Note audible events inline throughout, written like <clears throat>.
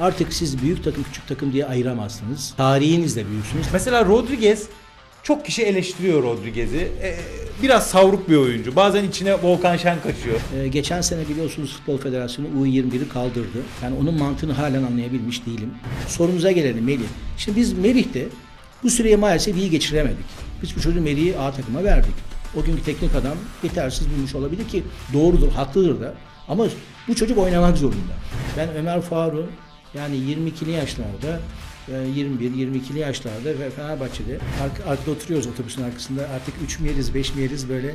Artık siz büyük takım küçük takım diye ayıramazsınız. Tarihinizle büyüksünüz. Mesela Rodriguez çok kişi eleştiriyor Rodriguez'i. Ee, biraz savruk bir oyuncu. Bazen içine Volkan Şen kaçıyor. Ee, geçen sene biliyorsunuz Futbol Federasyonu U21'i kaldırdı. Yani onun mantığını halen anlayabilmiş değilim. Sorumuza gelelim Melih. Şimdi biz Melih'te bu süreyi maalesef iyi geçiremedik. Biz bu çocuğu Melih'i A takıma verdik. O günkü teknik adam yetersiz bulmuş olabilir ki doğrudur, haklıdır da. Ama bu çocuk oynamak zorunda. Ben Ömer Faruk'u yani 22'li yaşlarda 21, 22'li yaşlarda ve Fenerbahçe'de arka, arkada oturuyoruz otobüsün arkasında. Artık 3 mü yeriz, 5 mi yeriz böyle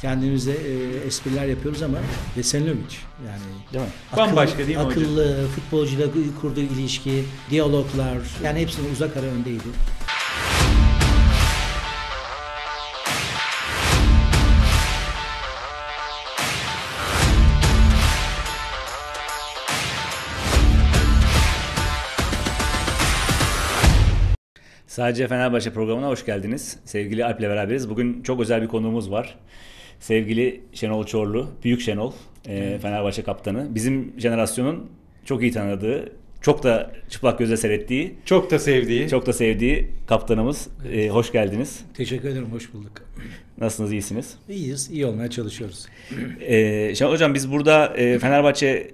kendimize e, espriler yapıyoruz ama Veselilovic yani Değil mi? akıllı, Bambaşka değil mi hocam? akıllı, futbolcuyla kurduğu ilişki, diyaloglar yani hepsinin uzak ara öndeydi. Sadece Fenerbahçe programına hoş geldiniz. Sevgili Alp'le beraberiz. Bugün çok özel bir konuğumuz var. Sevgili Şenol Çorlu, Büyük Şenol, e, Fenerbahçe kaptanı. Bizim jenerasyonun çok iyi tanıdığı, çok da çıplak gözle seyrettiği, Çok da sevdiği. çok da sevdiği kaptanımız. E, hoş geldiniz. Teşekkür ederim, hoş bulduk. Nasılsınız, iyisiniz? İyiyiz, iyi olmaya çalışıyoruz. E, Şenol Hocam biz burada e, Fenerbahçe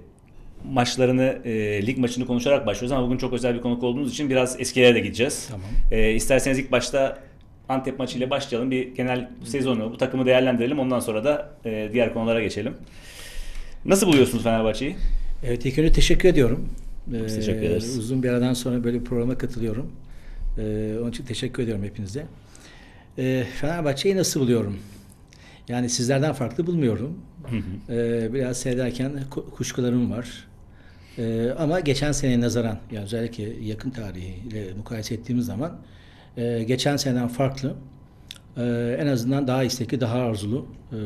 maçlarını, e, lig maçını konuşarak başlıyoruz ama bugün çok özel bir konuk olduğumuz için biraz eskilere de gideceğiz. Tamam. E, isterseniz ilk başta Antep maçıyla başlayalım. Bir genel sezonu, bu takımı değerlendirelim. Ondan sonra da e, diğer konulara geçelim. Nasıl buluyorsunuz Fenerbahçe'yi? Evet, ilk önce teşekkür ediyorum. Biz teşekkür ederiz. Uzun bir aradan sonra böyle bir programa katılıyorum. Ee, onun için teşekkür ediyorum hepinize. Ee, Fenerbahçe'yi nasıl buluyorum? Yani sizlerden farklı bulmuyorum. Ee, biraz seyrederken ku- kuşkularım var. Ee, ama geçen seneye nazaran, yani özellikle yakın tarihiyle mukayese ettiğimiz zaman e, geçen seneden farklı. Ee, en azından daha istekli, daha arzulu e,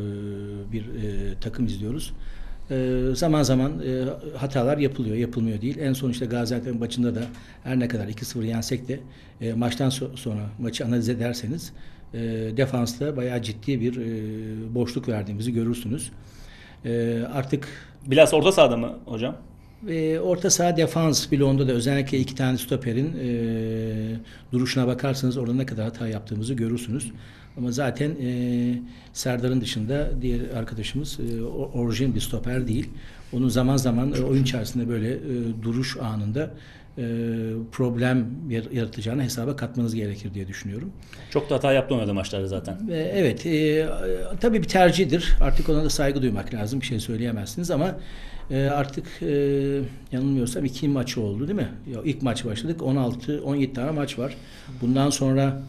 bir e, takım izliyoruz. E, zaman zaman e, hatalar yapılıyor, yapılmıyor değil. En son işte Gaziantep maçında da her ne kadar 2-0 yensek de e, maçtan so- sonra maçı analiz ederseniz e, defansta bayağı ciddi bir e, boşluk verdiğimizi görürsünüz. E, artık Biraz orta sahada mı hocam? Ve orta saha defans bloğunda da özellikle iki tane stoperin e, duruşuna bakarsanız orada ne kadar hata yaptığımızı görürsünüz. Ama zaten e, Serdar'ın dışında diğer arkadaşımız e, orijin bir stoper değil. Onun zaman zaman e, oyun içerisinde böyle e, duruş anında e, problem yar- yaratacağını hesaba katmanız gerekir diye düşünüyorum. Çok da hata yaptı oynadığı maçlarda zaten. Ve Evet, e, tabii bir tercihdir. Artık ona da saygı duymak lazım. Bir şey söyleyemezsiniz ama e, artık e, yanılmıyorsam iki maçı oldu değil mi? Ya, ilk maç başladık. 16-17 tane maç var. Bundan sonra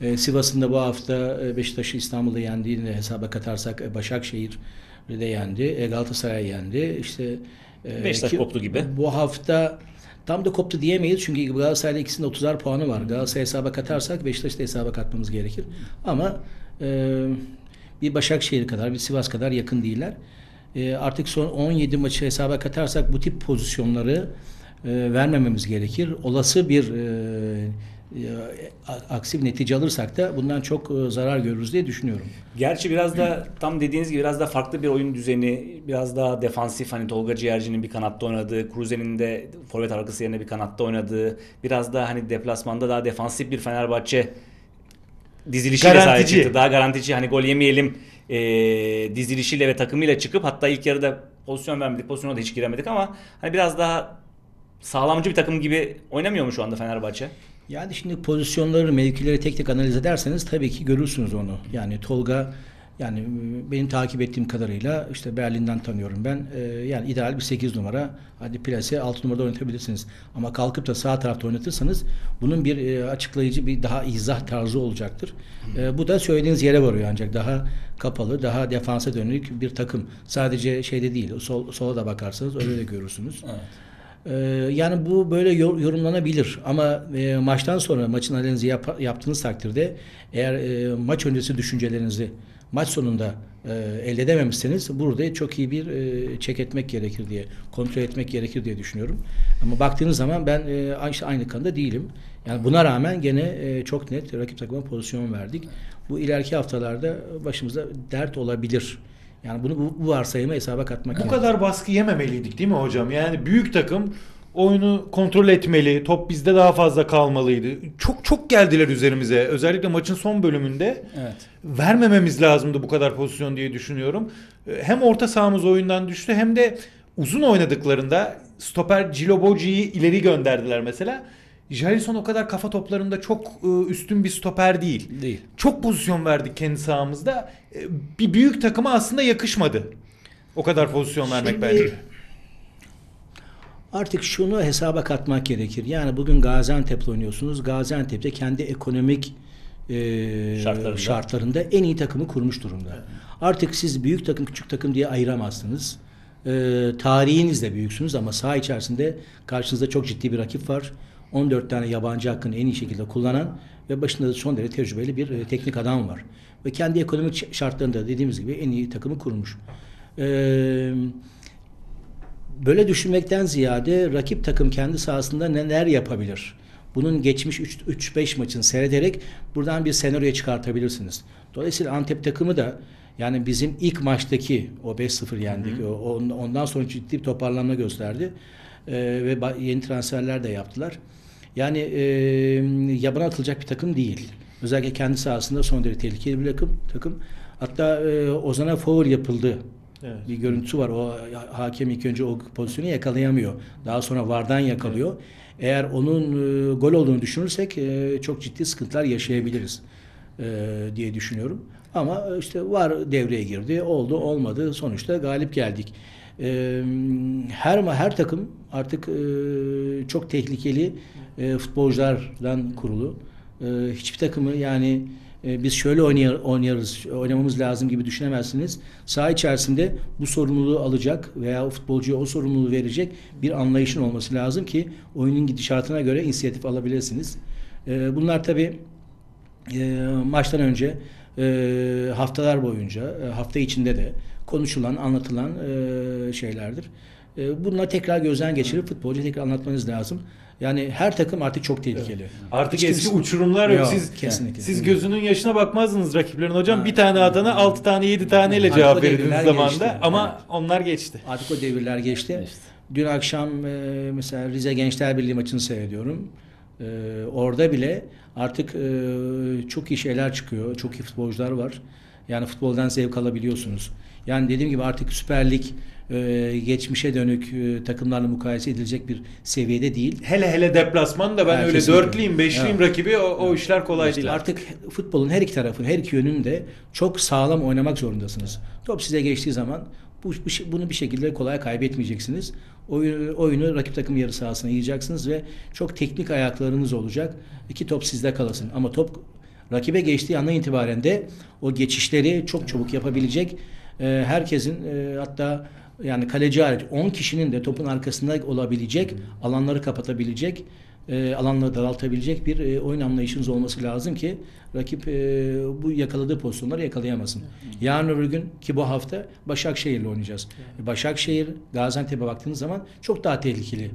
e, Sivas'ın da bu hafta e, Beşiktaş'ı İstanbul'da yendiğini hesaba katarsak e, Başakşehir'i de yendi. E, Galatasaray yendi. İşte e, Beşiktaş ki- koptu gibi. Bu hafta tam da koptu diyemeyiz çünkü Galatasaray'da ikisinin 30'ar puanı var. Galatasaray hesaba katarsak Beşiktaş'ı da hesaba katmamız gerekir. Ama e, bir Başakşehir kadar, bir Sivas kadar yakın değiller. E, artık son 17 maçı hesaba katarsak bu tip pozisyonları e, vermememiz gerekir. Olası bir e, e, aksi bir netice alırsak da bundan çok e, zarar görürüz diye düşünüyorum. Gerçi biraz da tam dediğiniz gibi biraz da farklı bir oyun düzeni, biraz daha defansif hani Tolga Ciğerci'nin bir kanatta oynadığı, Kruse'nin de forvet arkası yerine bir kanatta oynadığı, biraz daha hani deplasmanda daha defansif bir Fenerbahçe dizilişiyle Garantici. çıktı. Daha garantici hani gol yemeyelim e, dizilişiyle ve takımıyla çıkıp hatta ilk yarıda pozisyon vermedik, pozisyona da hiç giremedik ama hani biraz daha sağlamcı bir takım gibi oynamıyor mu şu anda Fenerbahçe? Yani şimdi pozisyonları, mevkileri tek tek analiz ederseniz tabii ki görürsünüz onu. Yani Tolga yani e, benim takip ettiğim kadarıyla işte Berlin'den tanıyorum ben. Ee, yani ideal bir 8 numara. Hadi plase 6 numarada oynatabilirsiniz. Ama kalkıp da sağ tarafta oynatırsanız bunun bir e, açıklayıcı bir daha izah tarzı olacaktır. Ee, bu da söylediğiniz yere varıyor ancak daha kapalı, daha defansa dönük bir takım. Sadece şeyde değil, sol, sola da bakarsanız öyle de görürsünüz. Ee, yani bu böyle yor- yorumlanabilir ama e, maçtan sonra maçın analizi yap- yaptığınız takdirde eğer e, maç öncesi düşüncelerinizi maç sonunda e, elde edememişseniz burada çok iyi bir e, çek etmek gerekir diye kontrol etmek gerekir diye düşünüyorum. Ama baktığınız zaman ben e, aynı- işte aynı kanıda değilim. Yani buna rağmen gene e, çok net rakip takıma pozisyon verdik. Bu ileriki haftalarda başımıza dert olabilir. Yani bunu bu, bu varsayımı hesaba katmak Bu gerekir. kadar baskı yememeliydik değil mi hocam? Yani büyük takım oyunu kontrol etmeli. Top bizde daha fazla kalmalıydı. Çok çok geldiler üzerimize. Özellikle maçın son bölümünde Evet. vermememiz lazımdı bu kadar pozisyon diye düşünüyorum. Hem orta sahamız oyundan düştü hem de uzun oynadıklarında stoper Ciloboji'yi ileri gönderdiler mesela. Jalisson o kadar kafa toplarında çok e, üstün bir stoper değil. Değil. Çok pozisyon verdik kendi sahamızda. E, Bir büyük takıma aslında yakışmadı. O kadar pozisyon vermek Şimdi bence. Artık şunu hesaba katmak gerekir. Yani bugün Gaziantep'le oynuyorsunuz. Gaziantep'te kendi ekonomik e, Şartlarında. şartlarında. en iyi takımı kurmuş durumda. Artık siz büyük takım küçük takım diye ayıramazsınız. E, tarihinizle büyüksünüz ama saha içerisinde karşınızda çok ciddi bir rakip var. 14 tane yabancı hakkını en iyi şekilde kullanan ve başında da son derece tecrübeli bir e, teknik adam var. Ve kendi ekonomik şartlarında dediğimiz gibi en iyi takımı kurmuş. Eee böyle düşünmekten ziyade rakip takım kendi sahasında neler yapabilir? Bunun geçmiş 3-5 maçını seyrederek buradan bir senaryo çıkartabilirsiniz. Dolayısıyla Antep takımı da yani bizim ilk maçtaki o 5-0 yendik. O, on- ondan sonra ciddi bir toparlanma gösterdi. Ee, ve yeni transferler de yaptılar. Yani e, yabana atılacak bir takım değil. Özellikle kendi sahasında son derece tehlikeli bir takım. takım. Hatta e, Ozan'a foul yapıldı Evet. bir görüntüsü var. O hakem ilk önce o pozisyonu yakalayamıyor. Daha sonra VAR'dan yakalıyor. Eğer onun e, gol olduğunu düşünürsek e, çok ciddi sıkıntılar yaşayabiliriz e, diye düşünüyorum. Ama işte VAR devreye girdi. Oldu, olmadı. Sonuçta galip geldik. E, her her takım artık e, çok tehlikeli e, futbolculardan kurulu. E, hiçbir takımı yani e, biz şöyle oynayar, oynarız, oynamamız lazım gibi düşünemezsiniz. Saha içerisinde bu sorumluluğu alacak veya futbolcuya o sorumluluğu verecek bir anlayışın olması lazım ki oyunun gidişatına göre inisiyatif alabilirsiniz. E, bunlar tabii e, maçtan önce haftalar boyunca, hafta içinde de konuşulan, anlatılan şeylerdir. E, bunları tekrar gözden geçirip futbolcuya tekrar anlatmanız lazım. Yani her takım artık çok tehlikeli. Artık Hiç eski kimse- uçurumlar yok. Yok, Siz kesinlikle. siz gözünün yaşına bakmazdınız rakiplerin hocam. Ha. Bir tane atana 6 tane 7 taneyle Artık cevap verdiğiniz zamanda geçti. ama Evet. onlar geçti. Artık o devirler geçti. Geçti. Dün akşam e, mesela Rize Gençler Birliği maçını seyrediyorum. E, orada bile artık e, çok iyi şeyler çıkıyor. Çok iyi futbolcular var. Yani futboldan zevk alabiliyorsunuz. Yani dediğim gibi artık Süper Lig e, geçmişe dönük e, takımlarla mukayese edilecek bir seviyede değil. Hele hele deplasman da ben Ha, öyle kesinlikle. dörtlüyüm, beşliyim Evet. rakibi o, o işler kolay değil. Artık futbolun her iki tarafı, her iki yönünde çok sağlam oynamak zorundasınız. Top size geçtiği zaman bu, bu bunu bir şekilde kolay kaybetmeyeceksiniz. Oyunu, oyunu rakip takım yarı sahasına yiyeceksiniz ve çok teknik ayaklarınız olacak. İki top sizde kalasın. Ama top rakibe geçtiği andan itibaren de o geçişleri çok çabuk yapabilecek. e, herkesin hatta yani kaleci hariç 10 kişinin de topun arkasında olabilecek, alanları kapatabilecek e, alanları daraltabilecek bir e, oyun anlayışınız olması lazım ki rakip e, bu yakaladığı pozisyonları yakalayamasın. Yarın öbür gün ki bu hafta Başakşehir'le oynayacağız. Başakşehir, Gaziantep'e baktığınız zaman çok daha tehlikeli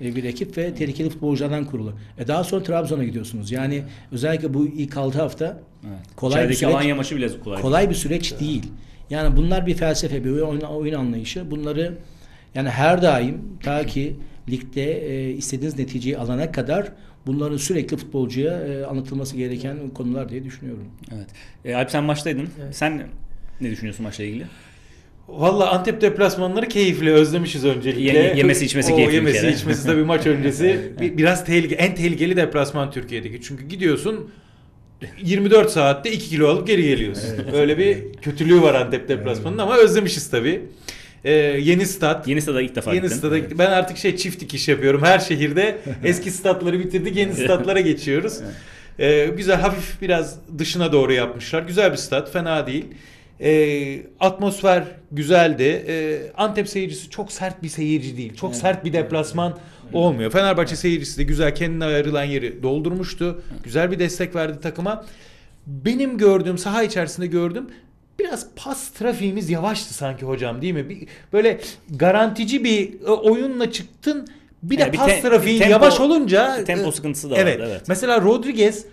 e, bir ekip ve tehlikeli futbolculardan kurulu. E, daha sonra Trabzon'a gidiyorsunuz. Yani özellikle bu ilk 6 hafta Evet. kolay bir süreç, Alanya maçı bile kolay. kolay bir süreç değil. Yani bunlar bir felsefe, bir oyun, oyun anlayışı. Bunları yani her daim ta ki ligde e, istediğiniz neticeyi alana kadar bunların sürekli futbolcuya e, anlatılması gereken konular diye düşünüyorum. Evet. E, Alp sen maçtaydın. Sen ne düşünüyorsun maçla ilgili? Valla Antep deplasmanları keyifli, özlemişiz öncelikle. Ye- yemesi içmesi o, keyifli Yemesi içmesi tabii maç <laughs> öncesi bir- biraz tehlike, en tehlikeli deplasman Türkiye'deki. Çünkü gidiyorsun 24 saatte 2 kilo alıp geri geliyorsun. Öyle bir kötülüğü var Antep deplasmanının ama özlemişiz tabii. Ee, yeni stat. Yeni stada ilk defa Yeni gittin. stada gittim. Ben artık şey çift dikiş yapıyorum. Her şehirde <laughs> eski statları bitirdik, yeni statlara geçiyoruz. Ee, güzel, hafif biraz dışına doğru yapmışlar. Güzel bir stat, fena değil. Ee, atmosfer güzeldi. Ee, Antep seyircisi çok sert bir seyirci değil. Çok sert bir deplasman olmuyor. Fenerbahçe seyircisi de güzel kendine ayrılan yeri doldurmuştu. Güzel bir destek verdi takıma. Benim gördüğüm, saha içerisinde gördüm biraz pas trafiğimiz yavaştı sanki hocam değil mi? Bir, böyle garantici bir e, oyunla çıktın. Bir de Yani bir pas te- trafiği tempo- yavaş olunca tempo e, sıkıntısı da evet. vardı, evet. Mesela Rodriguez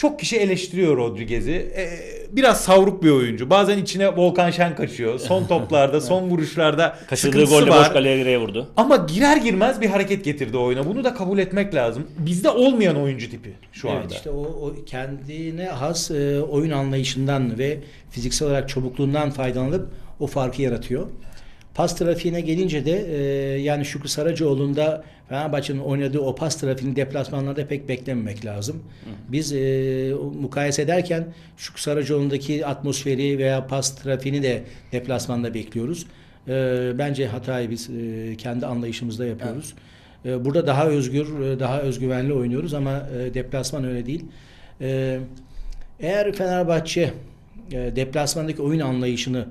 çok kişi eleştiriyor Rodriguez'i. Ee, biraz savruk bir oyuncu. Bazen içine Volkan Şen kaçıyor. Son toplarda, <laughs> son vuruşlarda Kaçırdığı sıkıntısı golle var. boş kaleye direğe vurdu. Ama girer girmez bir hareket getirdi oyuna. Bunu da kabul etmek lazım. Bizde olmayan oyuncu tipi şu evet, anda. işte o, o kendine has e, oyun anlayışından ve fiziksel olarak çabukluğundan faydalanıp o farkı yaratıyor. Pas trafiğine gelince de e, yani Şükrü Saracoğlu'nda Fenerbahçe'nin oynadığı o pas trafiğini deplasmanlarda pek beklememek lazım. Biz e, mukayese ederken Şükrü Saracoğlu'ndaki atmosferi veya pas trafiğini de deplasmanda bekliyoruz. E, bence hatayı biz e, kendi anlayışımızda yapıyoruz. E, burada daha özgür, e, daha özgüvenli oynuyoruz ama e, deplasman öyle değil. E, eğer Fenerbahçe e, deplasmandaki oyun anlayışını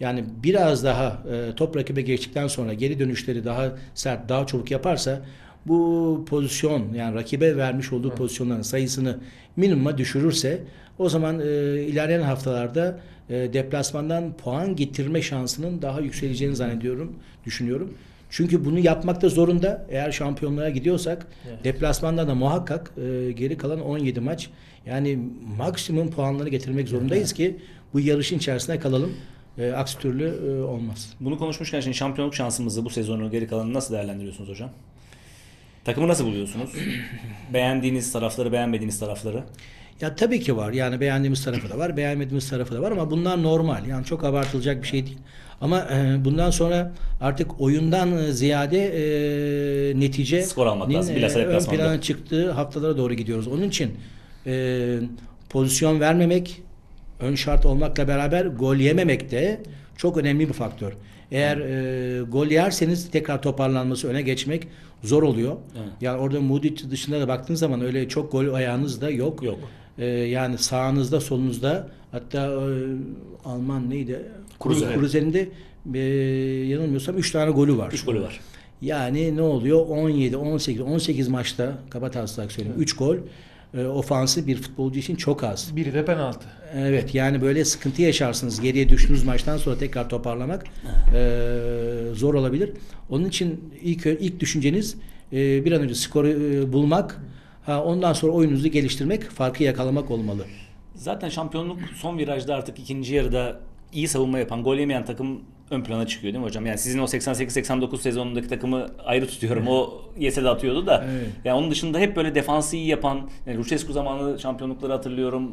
yani biraz daha e, top rakibe geçtikten sonra geri dönüşleri daha sert, daha çabuk yaparsa bu pozisyon yani rakibe vermiş olduğu pozisyonların sayısını minimuma düşürürse o zaman e, ilerleyen haftalarda e, deplasmandan puan getirme şansının daha yükseleceğini zannediyorum, düşünüyorum. Çünkü bunu yapmakta zorunda. Eğer şampiyonluğa gidiyorsak deplasmanda da muhakkak e, geri kalan 17 maç yani maksimum puanları getirmek zorundayız ki bu yarışın içerisinde kalalım. E, aksi türlü e, olmaz. Bunu konuşmuşken şimdi şampiyonluk şansımızı bu sezonu geri kalanını nasıl değerlendiriyorsunuz hocam? Takımı nasıl buluyorsunuz? <clears throat> Beğendiğiniz tarafları, beğenmediğiniz tarafları. Ya tabii ki var. Yani beğendiğimiz tarafı da var, beğenmediğimiz tarafı da var ama bunlar normal. Yani çok abartılacak bir şey değil. Ama e, bundan sonra artık oyundan e, ziyade e, netice Skor almak lazım, e, ön plana çıktığı haftalara doğru gidiyoruz. Onun için e, pozisyon vermemek, ön şart olmakla beraber gol yememek de çok önemli bir faktör. Eğer e, gol yerseniz tekrar toparlanması, öne geçmek zor oluyor. Evet. Yani orada Mudic dışında da baktığınız zaman öyle çok gol ayağınız da yok. Yok. Ee, yani sağınızda solunuzda hatta e, Alman neydi? Kruse- Kruse'nin de e, yanılmıyorsam 3 tane golü var. 3 golü var. Yani ne oluyor? 17, 18, 18 maçta kaba taslak söyleyeyim. 3 gol e, ofansı bir futbolcu için çok az. Biri de penaltı. Evet yani böyle sıkıntı yaşarsınız. Geriye düştüğünüz maçtan sonra tekrar toparlamak e, zor olabilir. Onun için ilk ilk düşünceniz e, bir an önce skoru e, bulmak, ha, ondan sonra oyununuzu geliştirmek, farkı yakalamak olmalı. Zaten şampiyonluk son virajda artık ikinci yarıda iyi savunma yapan, gol yemeyen takım ön plana çıkıyor değil mi hocam? Yani sizin o 88-89 sezonundaki takımı ayrı tutuyorum. O yese de atıyordu da. Evet. Yani onun dışında hep böyle defansı iyi yapan, yani Lucescu zamanı şampiyonlukları hatırlıyorum.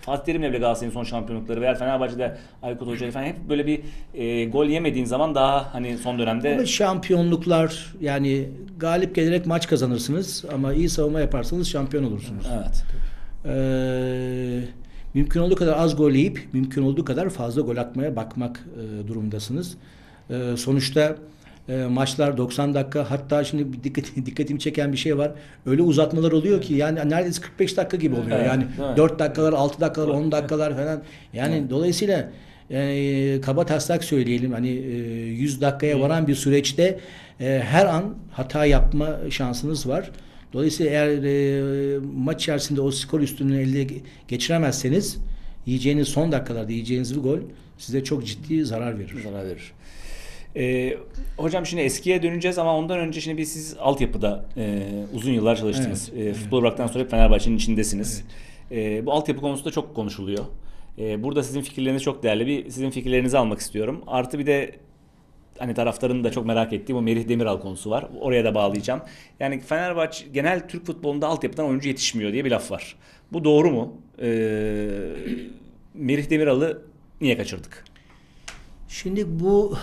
Fatih Terim'le bile Galatasaray'ın son şampiyonlukları veya Fenerbahçe'de Aykut Hoca falan hep böyle bir e, gol yemediğin zaman daha hani son dönemde Ama şampiyonluklar yani galip gelerek maç kazanırsınız ama iyi savunma yaparsanız şampiyon olursunuz. evet. Ee, mümkün olduğu kadar az gol yiyip mümkün olduğu kadar fazla gol atmaya bakmak e, durumundasınız. Ee, sonuçta e, maçlar 90 dakika hatta şimdi dikkat, <laughs> dikkatimi çeken bir şey var. Öyle uzatmalar oluyor ki yani neredeyse 45 dakika gibi oluyor. Evet, yani mi? 4 dakikalar, 6 dakikalar, 10 dakikalar falan. Yani dolayısıyla e, kaba taslak söyleyelim hani e, 100 dakikaya varan bir süreçte e, her an hata yapma şansınız var. Dolayısıyla eğer e, maç içerisinde o skor üstünlüğünü elde ge- geçiremezseniz yiyeceğiniz son dakikalarda yiyeceğiniz bir gol size çok ciddi zarar verir. zarar verir. Ee, hocam şimdi eskiye döneceğiz ama ondan önce şimdi bir siz altyapıda e, uzun yıllar çalıştınız. Evet, E, futbol bıraktıktan sonra Fenerbahçe'nin içindesiniz. E, bu altyapı konusunda çok konuşuluyor. E, burada sizin fikirleriniz çok değerli. Bir sizin fikirlerinizi almak istiyorum. Artı bir de hani taraftarın da çok merak ettiği bu Merih Demiral konusu var. Oraya da bağlayacağım. Yani Fenerbahçe genel Türk futbolunda altyapıdan oyuncu yetişmiyor diye bir laf var. Bu doğru mu? E, Merih Demiral'ı niye kaçırdık? Şimdi bu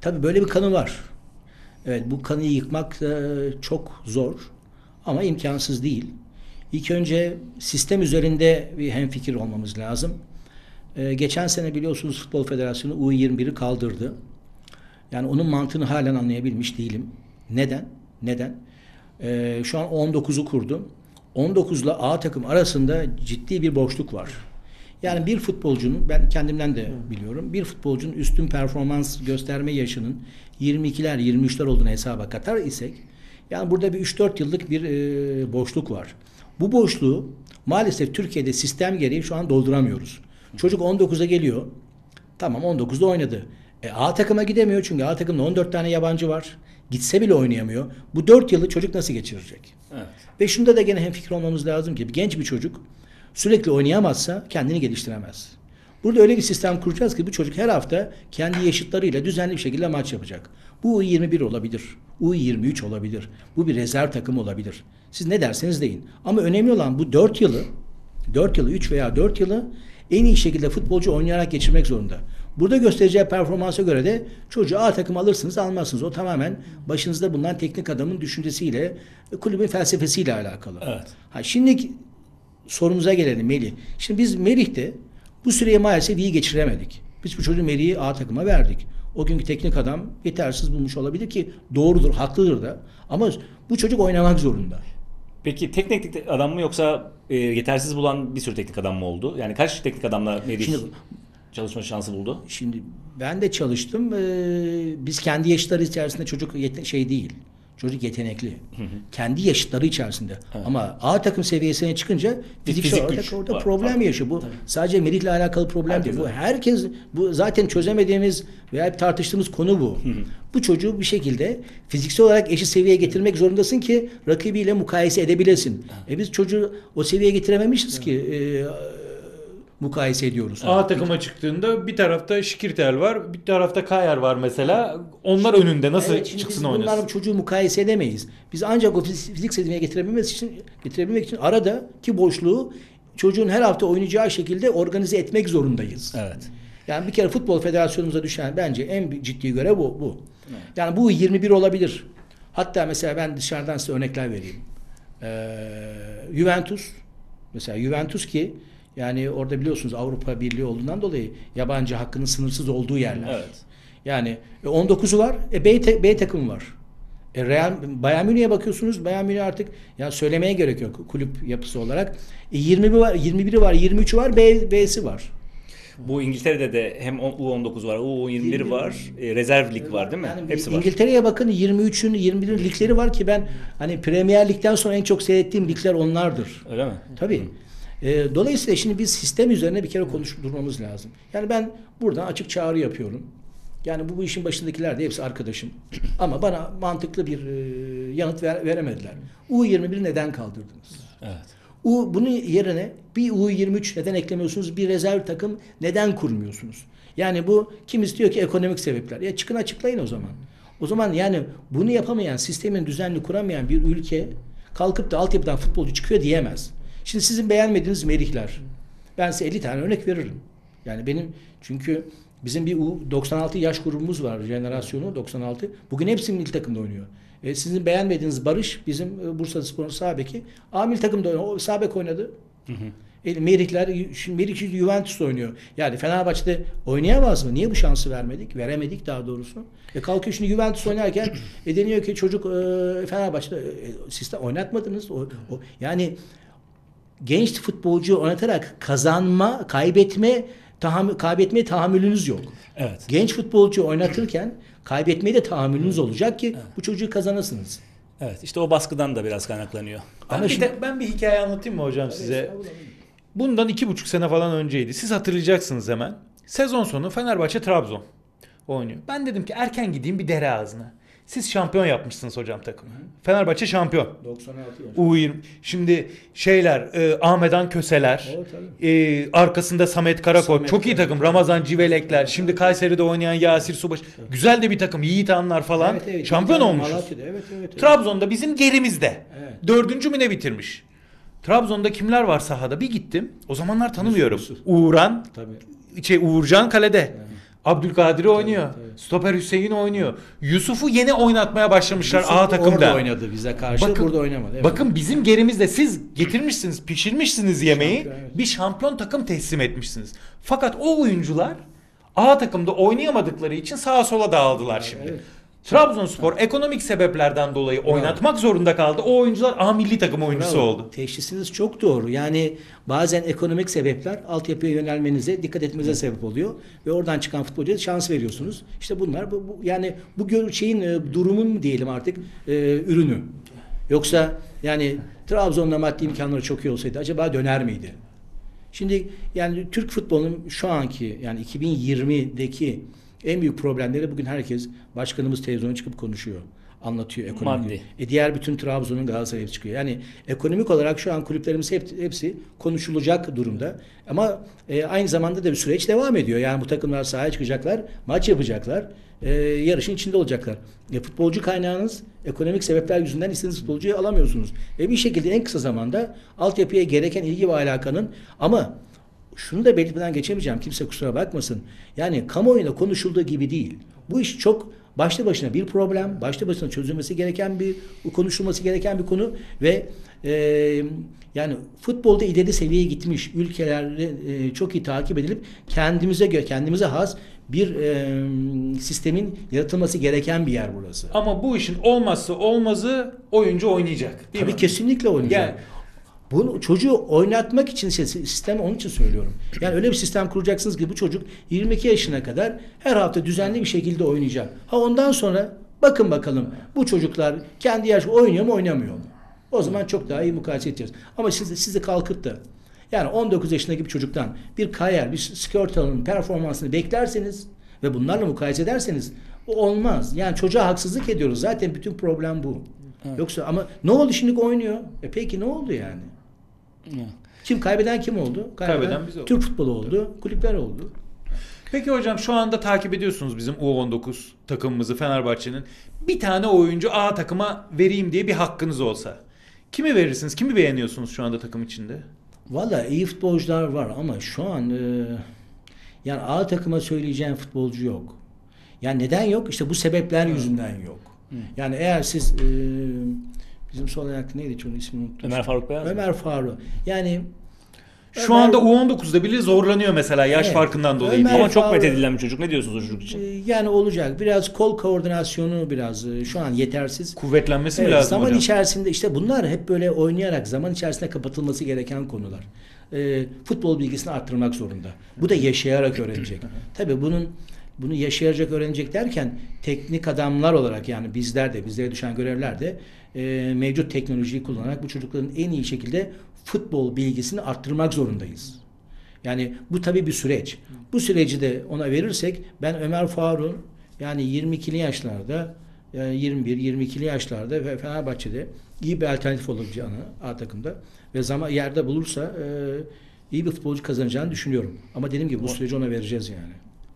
tabii böyle bir kanı var. Evet bu kanıyı yıkmak çok zor ama imkansız değil. İlk önce sistem üzerinde bir hemfikir olmamız lazım. Ee, geçen sene biliyorsunuz Futbol Federasyonu U21'i kaldırdı. Yani onun mantığını halen anlayabilmiş değilim. Neden? Neden? Ee, şu an 19'u kurdu. 19 ile A takım arasında ciddi bir boşluk var. Yani bir futbolcunun ben kendimden de biliyorum. Bir futbolcunun üstün performans gösterme yaşının 22'ler 23'ler olduğunu hesaba katar isek yani burada bir 3-4 yıllık bir e, boşluk var. Bu boşluğu maalesef Türkiye'de sistem gereği şu an dolduramıyoruz. Çocuk 19'a geliyor. Tamam 19'da oynadı. E, A takıma gidemiyor çünkü A takımda 14 tane yabancı var. Gitse bile oynayamıyor. Bu 4 yılı çocuk nasıl geçirecek? Evet. Ve şunda da gene hemfikir olmamız lazım ki genç bir çocuk sürekli oynayamazsa kendini geliştiremez. Burada öyle bir sistem kuracağız ki bu çocuk her hafta kendi yaşıtlarıyla düzenli bir şekilde maç yapacak. Bu U21 olabilir. U23 olabilir. Bu bir rezerv takım olabilir. Siz ne derseniz deyin. Ama önemli olan bu 4 yılı 4 yılı 3 veya 4 yılı en iyi şekilde futbolcu oynayarak geçirmek zorunda. Burada göstereceği performansa göre de çocuğu A takım alırsınız almazsınız. O tamamen başınızda bulunan teknik adamın düşüncesiyle kulübün felsefesiyle alakalı. Evet. Ha, şimdi sorumuza gelelim Melih. Şimdi biz Melih'te bu süreyi maalesef iyi geçiremedik. Biz bu çocuğu Melih'i A takıma verdik. O günkü teknik adam yetersiz bulmuş olabilir ki doğrudur, haklıdır da. Ama bu çocuk oynamak zorunda. Peki tek teknik adam mı yoksa e, yetersiz bulan bir sürü teknik adam mı oldu? Yani kaç teknik adamla Melih Şimdi- çalışma şansı buldu? Şimdi ben de çalıştım. Ee, biz kendi yaşları içerisinde çocuk şey değil. Çocuk yetenekli. Kendi yaşıtları içerisinde. Ama A takım seviyesine çıkınca fiziksel fizik olarak güç orada var, problem tabii. yaşıyor. Bu sadece Melih'le alakalı problem Herkes değil. Bu herkes bu zaten çözemediğimiz veya hep tartıştığımız konu bu. Bu çocuğu bir şekilde fiziksel olarak eşit seviyeye getirmek zorundasın ki rakibiyle mukayese edebilesin. E biz çocuğu o seviyeye getirememişiz ki e, mukayese ediyoruz. A takıma çıktığında bir tarafta Şikirtel var, bir tarafta Kayar var mesela. Onlar önünde nasıl Evet, şimdi çıksın biz oynasın? bunlarla çocuğu mukayese edemeyiz. Biz ancak o fizik, fizik seviyeye getirebilmek için getirebilmek için aradaki boşluğu çocuğun her hafta oynayacağı şekilde organize etmek zorundayız. Evet. Yani bir kere futbol federasyonumuza düşen bence en ciddi görev bu. bu. Yani bu 21 olabilir. Hatta mesela ben dışarıdan size örnekler vereyim. Ee, Juventus mesela Juventus ki yani orada biliyorsunuz Avrupa Birliği olduğundan dolayı yabancı hakkının sınırsız olduğu yerler. Evet. Yani e, 19'u var. E, B, te- B takım var. E, Real Bayern Münih'e bakıyorsunuz. Bayern Münih artık ya söylemeye gerek yok kulüp yapısı olarak. E, 21 var, 21'i var, 23'ü var, B, B'si var. Bu İngiltere'de de hem U19 var, U21 var, e, rezerv lig var değil mi? Yani Hepsi var. İngiltere'ye bakın 23'ün 21'in ligleri var ki ben hani Premier Lig'den sonra en çok seyrettiğim ligler onlardır. Öyle mi? Tabii. E, dolayısıyla şimdi biz sistem üzerine bir kere konuşturmamız lazım. Yani ben buradan açık çağrı yapıyorum. Yani bu, bu işin başındakiler de hepsi arkadaşım. <clears throat> Ama bana mantıklı bir e, yanıt ver- veremediler. U21 neden kaldırdınız? Evet. U bunun yerine bir U23 neden eklemiyorsunuz? Bir rezerv takım neden kurmuyorsunuz? Yani bu kimisi diyor ki ekonomik sebepler. Ya çıkın açıklayın o zaman. O zaman yani bunu yapamayan, sistemin düzenli kuramayan bir ülke kalkıp da altyapıdan futbolcu çıkıyor diyemez. Şimdi sizin beğenmediğiniz Merihler. Ben size 50 tane örnek veririm. Yani benim çünkü bizim bir U96 yaş grubumuz var jenerasyonu 96. Bugün hepsi milli takımda oynuyor. E, sizin beğenmediğiniz Barış bizim e, Bursa Spor'un sağ beki. A milli takımda oynuyor. O sağ bek oynadı. E, Merihler, şimdi Juventus'ta oynuyor. Yani Fenerbahçe'de oynayamaz mı? Niye bu şansı vermedik? Veremedik daha doğrusu. E kalkıyor şimdi Juventus oynarken e deniyor ki çocuk e, Fenerbahçe'de e, siz de oynatmadınız. O, o, yani genç futbolcuyu oynatarak kazanma, kaybetme, tahammül, kaybetmeye tahammülünüz yok. Evet. Genç futbolcu oynatırken kaybetmeye de tahammülünüz olacak ki bu çocuğu kazanasınız. Evet. İşte o baskıdan da biraz kaynaklanıyor. Ben, Ama bir, şimdi- de- ben bir hikaye anlatayım mı hocam size? Bundan iki buçuk sene falan önceydi. Siz hatırlayacaksınız hemen. Sezon sonu Fenerbahçe Trabzon oynuyor. Ben dedim ki erken gideyim bir dere ağzına. Siz şampiyon yapmışsınız hocam takımı. Fenerbahçe şampiyon. 96 yaş. U20. Şimdi şeyler e, Ahmedan Köseler. Evet, tabii. e, arkasında Samet Karakoç. Samet çok iyi takım. Ramazan Civelekler. Şimdi Kayseri'de oynayan Yasir Subaş. Güzel de bir takım. Yiğit Anlar falan. Evet, evet. Şampiyon olmuşuz. Malatya'da, Evet, evet, evet. Trabzon'da bizim gerimizde. Evet. Dördüncü mü ne bitirmiş? Trabzon'da kimler var sahada? Bir gittim. O zamanlar tanımıyorum. Uğuran, Tabii. şey Uğurcan kalede. Abdülkadir oynuyor. tabii. Stoper Hüseyin oynuyor. Yusuf'u yeni oynatmaya başlamışlar Yusuf A takımda. Orada oynadı bize karşı. Bakın- burada oynamadı. Evet. Bakın bizim gerimizde siz getirmişsiniz, pişirmişsiniz yemeği. Şampiyon, evet. Bir şampiyon takım teslim etmişsiniz. Fakat o oyuncular A takımda oynayamadıkları için sağa sola dağıldılar şimdi. evet. Trabzonspor ekonomik sebeplerden dolayı oynatmak zorunda kaldı. O oyuncular A milli takım oyuncusu Bravo. oldu. Teşhisiniz çok doğru. Yani bazen ekonomik sebepler altyapıya yönelmenize, dikkat etmenize sebep oluyor ve oradan çıkan futbolcuya şans veriyorsunuz. İşte bunlar bu, bu- yani bu gör, şeyin e, durumun mu diyelim artık e, ürünü. Yoksa yani Trabzon'da maddi imkanları çok iyi olsaydı acaba döner miydi? Şimdi yani Türk futbolunun şu anki yani 2020'deki en büyük problemleri bugün herkes başkanımız televizyona çıkıp konuşuyor. anlatıyor ekonomik. Maddi. E diğer bütün Trabzon'un Galatasaray'ı çıkıyor. Yani ekonomik olarak şu an kulüplerimiz hep, hepsi konuşulacak durumda. Ama e, aynı zamanda da bir süreç devam ediyor. Yani bu takımlar sahaya çıkacaklar, maç yapacaklar, e, yarışın içinde olacaklar. E, futbolcu kaynağınız ekonomik sebepler yüzünden istediğiniz futbolcuyu alamıyorsunuz. Ve bir şekilde en kısa zamanda altyapıya gereken ilgi ve alakanın ama şunu da belirtmeden geçemeyeceğim. Kimse kusura bakmasın. Yani kamuoyunda konuşulduğu gibi değil. Bu iş çok başlı başına bir problem, başlı başına çözülmesi gereken bir, konuşulması gereken bir konu ve e, yani futbolda ileri seviyeye gitmiş ülkeleri e, çok iyi takip edilip kendimize göre, kendimize has bir e, sistemin yaratılması gereken bir yer burası. Ama bu işin olmazsa olmazı oyuncu oynayacak. Tabii mi? kesinlikle oynayacak. Yani- Bunu çocuğu oynatmak için işte sistemi onun için söylüyorum. Yani öyle bir sistem kuracaksınız ki bu çocuk 22 yaşına kadar her hafta düzenli bir şekilde oynayacak. Ha ondan sonra bakın bakalım bu çocuklar kendi yaş oynuyor mu oynamıyor mu? O zaman çok daha iyi mukayese edeceğiz. Ama siz, siz de kalkıp da yani 19 yaşındaki bir çocuktan bir kariyer, bir Skirtle'ın performansını beklerseniz ve bunlarla mukayese ederseniz o olmaz. Yani çocuğa haksızlık ediyoruz. Zaten bütün problem bu. Yoksa ama ne oldu şimdi oynuyor? E peki ne oldu yani? Kim kaybeden kim oldu? Kaybeden biz olduk. Türk futbolu oldu, kulüpler oldu. Peki hocam şu anda takip ediyorsunuz bizim U19 takımımızı Fenerbahçe'nin. Bir tane oyuncu A takıma vereyim diye bir hakkınız olsa. Kimi verirsiniz? Kimi beğeniyorsunuz şu anda takım içinde? Valla iyi futbolcular var ama şu an e, yani A takıma söyleyeceğim futbolcu yok. Yani neden yok? İşte bu sebepler yüzünden yok. Yani eğer siz e, bizim sol ayaklı neydi onun ismini unuttum. Ömer Faruk Beyaz? Ömer Faruk. Yani Şu Ömer- anda U19'da bile zorlanıyor mesela yaş Evet. farkından dolayı. Ömer-. Ama çok Faruk- methedilen bir çocuk. Ne diyorsunuz o çocuk e, için? yani olacak. Biraz kol koordinasyonu biraz e, şu an yetersiz. Kuvvetlenmesi mi Evet, lazım zaman hocam? içerisinde işte bunlar hep böyle oynayarak zaman içerisinde kapatılması gereken konular. Ee, futbol bilgisini arttırmak zorunda. Bu da yaşayarak öğrenecek. <laughs> Tabii bunun bunu yaşayarak öğrenecek derken teknik adamlar olarak yani bizler de bizlere düşen görevler de e, mevcut teknolojiyi kullanarak bu çocukların en iyi şekilde futbol bilgisini arttırmak zorundayız. Yani bu tabii bir süreç. Bu süreci de ona verirsek ben Ömer Faruk'un yani 22'li yaşlarda yani 21-22'li yaşlarda ve Fenerbahçe'de iyi bir alternatif olacağını A takımda ve zaman yerde bulursa e, iyi bir futbolcu kazanacağını düşünüyorum. Ama dediğim gibi bu süreci ona vereceğiz yani.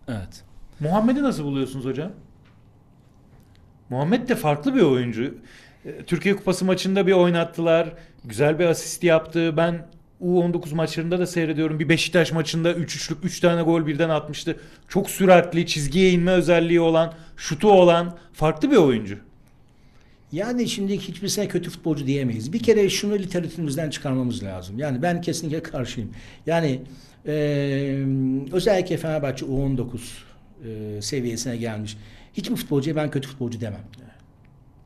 Evet. Muhammed'i nasıl buluyorsunuz hocam? Muhammed de farklı bir oyuncu. Ee, Türkiye Kupası maçında bir oynattılar. Güzel bir asist yaptı. Ben U19 maçlarında da seyrediyorum. Bir Beşiktaş maçında 3-3'lük 3 tane gol birden atmıştı. Çok süratli, çizgiye inme özelliği olan, şutu olan farklı bir oyuncu. Yani şimdi hiçbirisine kötü futbolcu diyemeyiz. Bir kere şunu literatürümüzden çıkarmamız lazım. Yani ben kesinlikle karşıyım. Yani e, özellikle Fenerbahçe U19 e, seviyesine gelmiş. Hiçbir futbolcuya ben kötü futbolcu demem.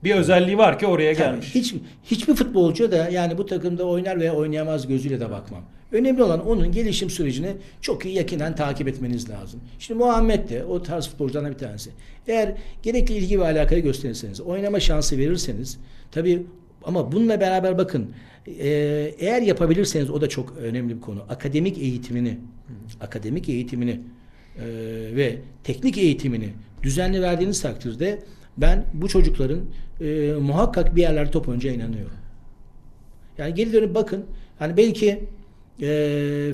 Bir özelliği var ki oraya Tabii, gelmiş. hiç hiçbir futbolcu da yani bu takımda oynar veya oynayamaz gözüyle de bakmam. Önemli olan onun gelişim sürecini çok iyi yakinen takip etmeniz lazım. Şimdi Muhammed de o tarz futbolculardan bir tanesi. Eğer gerekli ilgi ve alakayı gösterirseniz, oynama şansı verirseniz tabii ama bununla beraber bakın e, eğer yapabilirseniz o da çok önemli bir konu. Akademik eğitimini, akademik eğitimini e, ve teknik eğitimini düzenli verdiğiniz takdirde ben bu çocukların e, muhakkak bir yerlerde top oynayacağına inanıyorum. Yani geri dönüp bakın. Hani belki e,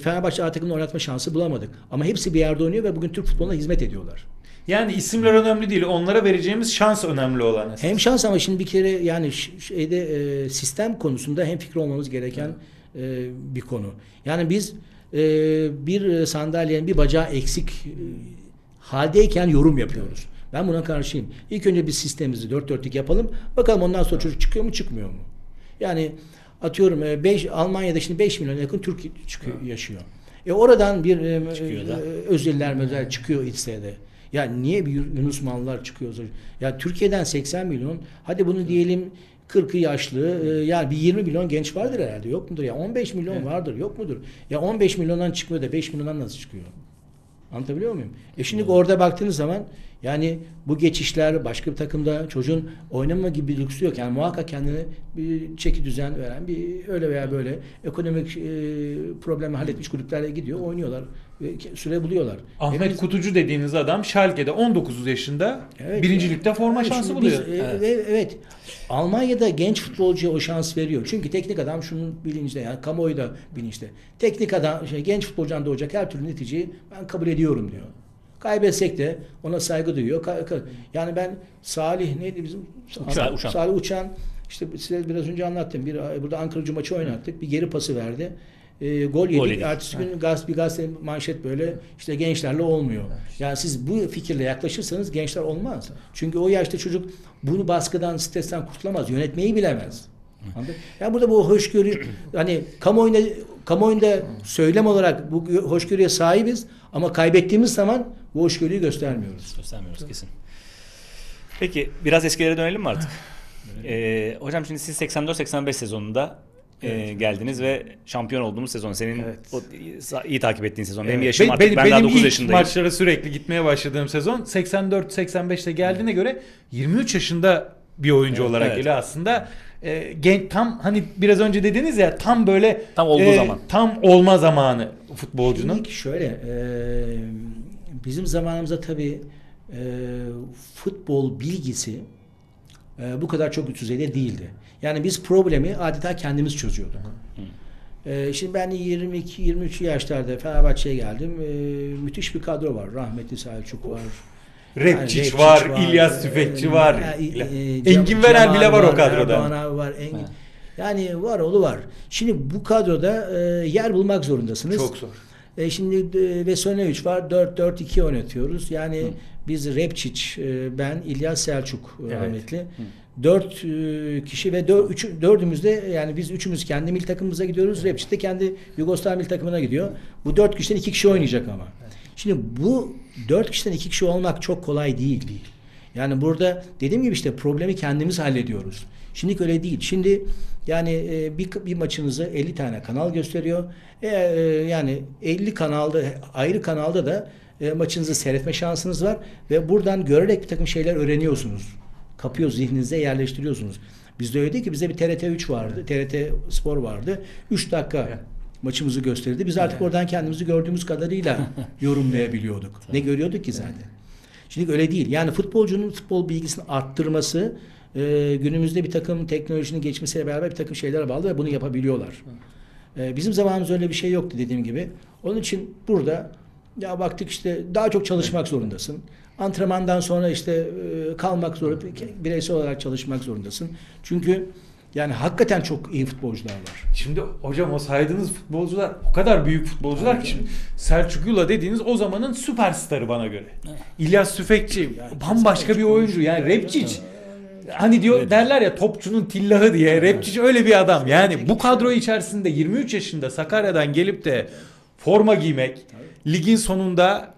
Fenerbahçe A takımını oynatma şansı bulamadık. Ama hepsi bir yerde oynuyor ve bugün Türk futboluna hizmet ediyorlar. Yani isimler önemli değil. Onlara vereceğimiz şans önemli olan. esas. Hem şans ama şimdi bir kere yani şeyde e, sistem konusunda hem fikir olmamız gereken e, bir konu. Yani biz e, bir sandalyenin bir bacağı eksik e, haldeyken yorum yapıyoruz. Ben buna karşıyım. İlk önce bir sistemimizi dört dörtlük yapalım. Bakalım ondan sonra çocuk çıkıyor mu çıkmıyor mu? Yani atıyorum 5 Almanya'da şimdi 5 milyon yakın Türk çıkıyor, yaşıyor. E oradan bir e, Çıkıyor da. e, Mözel çıkıyor İTSE'de. Ya niye bir Yunus Mallar çıkıyor? Ya Türkiye'den 80 milyon. Hadi bunu diyelim 40'ı yaşlı. e, Yani bir 20 milyon genç vardır herhalde. Yok mudur ya? 15 milyon vardır. Yok mudur? Ya 15 milyondan çıkmıyor da 5 milyondan nasıl çıkıyor? Anlatabiliyor muyum? E şimdi orada baktığınız zaman Yani bu geçişler başka bir takımda çocuğun oynama gibi bir lüksü yok. Yani muhakkak kendine bir çeki düzen veren bir öyle veya böyle ekonomik e, problemi halletmiş kulüplerle gidiyor, oynuyorlar. Ve süre buluyorlar. Ahmet Hepimiz- Kutucu dediğiniz adam Schalke'de 19 yaşında Evet. birincilikte forma Yani şansı buluyor. biz, e, ve- evet. Almanya'da genç futbolcuya o şans veriyor. Çünkü teknik adam şunun bilincinde yani kamuoyu da bilinçte. Teknik adam şey, genç futbolcudan doğacak her türlü neticeyi ben kabul ediyorum diyor. Kaybetsek de ona saygı duyuyor. Ka- ka- Yani ben Salih neydi bizim? Uçan, Uçan. Salih Uçan işte size biraz önce anlattım. Bir burada Ankara maçı oynattık. Bir geri pası verdi. E, gol yedik. yedik. Ertesi gün gaz, bir gazete manşet böyle işte gençlerle olmuyor. Yani siz bu fikirle yaklaşırsanız gençler olmaz. Çünkü o yaşta çocuk bunu baskıdan, stresten kurtulamaz. Yönetmeyi bilemez. Anladın? Yani burada bu hoşgörü <clears throat> hani kamuoyunda kamuoyunda söylem olarak bu gö- hoşgörüye sahibiz ama kaybettiğimiz zaman bu hoşgörüyü göstermiyoruz. Göstermiyoruz kesin. Peki biraz eskilere dönelim mi artık? <laughs> Ee, hocam şimdi siz 84-85 sezonunda e, geldiniz ve şampiyon olduğumuz sezon. Senin Evet. o iyi takip ettiğin sezon. Benim Evet. yaşım Be- artık benim- ben daha benim 9 ilk yaşındayım. maçlara sürekli gitmeye başladığım sezon 84-85'te geldiğine göre 23 yaşında bir oyuncu Evet, olarak evet. geliyor aslında. E, gen, tam hani biraz önce dediniz ya tam böyle Tam olduğu zaman. Tam olma zamanı futbolcunun. Şimdi şöyle e, bizim zamanımızda tabii e, futbol bilgisi e, bu kadar çok üst düzeyde değildi. Yani biz problemi adeta kendimiz çözüyorduk. E, şimdi ben 22-23 yaşlarda Fenerbahçe'ye geldim. E, müthiş bir kadro var. Rahmetli Selçuk var. Repçiç Repçiç var, İlyas e, Tüfekçi e, var. e, e, Engin Cemal bile var o kadroda. Erdoğan abi var. Engin. Yani var oğlu var. Şimdi bu kadroda e, yer bulmak zorundasınız. Çok zor. E şimdi e, Vesonovic var. 4-4-2 oynatıyoruz. Yani biz Repçiç, e, ben İlyas Selçuk e, Evet. rahmetli. Dört e, kişi ve dör, üç, dördümüz de yani biz üçümüz kendi milli takımımıza gidiyoruz. Repçiç de kendi Yugoslav milli takımına gidiyor. Bu dört kişiden iki kişi oynayacak ama. Şimdi bu dört kişiden iki kişi olmak çok kolay değil. değil. Yani burada dediğim gibi işte problemi kendimiz hallediyoruz. Şimdi öyle değil. Şimdi yani e, bir, bir maçınızı 50 tane kanal gösteriyor. E, e, yani 50 kanalda ayrı kanalda da e, maçınızı seyretme şansınız var ve buradan görerek bir takım şeyler öğreniyorsunuz. Kapıyor zihninize yerleştiriyorsunuz. Bizde öyle değil ki bizde bir TRT 3 vardı. TRT Spor vardı. 3 dakika Evet. maçımızı gösterdi. Biz artık oradan kendimizi gördüğümüz kadarıyla <laughs> yorumlayabiliyorduk. Ne görüyorduk ki zaten. Şimdi öyle değil. Yani futbolcunun futbol bilgisini arttırması e, günümüzde bir takım teknolojinin geçmesiyle beraber bir takım şeylere bağlı ve bunu yapabiliyorlar. E, bizim zamanımızda öyle bir şey yoktu dediğim gibi. Onun için burada ya baktık işte daha çok çalışmak zorundasın. Antrenmandan sonra işte e, kalmak zorunda, bireysel olarak çalışmak zorundasın. Çünkü yani hakikaten çok iyi futbolcular var. Şimdi hocam o saydığınız futbolcular o kadar büyük futbolcular ki şimdi Selçuk Yula dediğiniz o zamanın süperstarı bana göre. İlyas Tüfekçi bambaşka bir oyuncu yani Repçiç. Hani diyor derler ya topçunun tillahı diye Repçiç öyle bir adam. Yani bu kadro içerisinde 23 yaşında Sakarya'dan gelip de forma giymek, ligin sonunda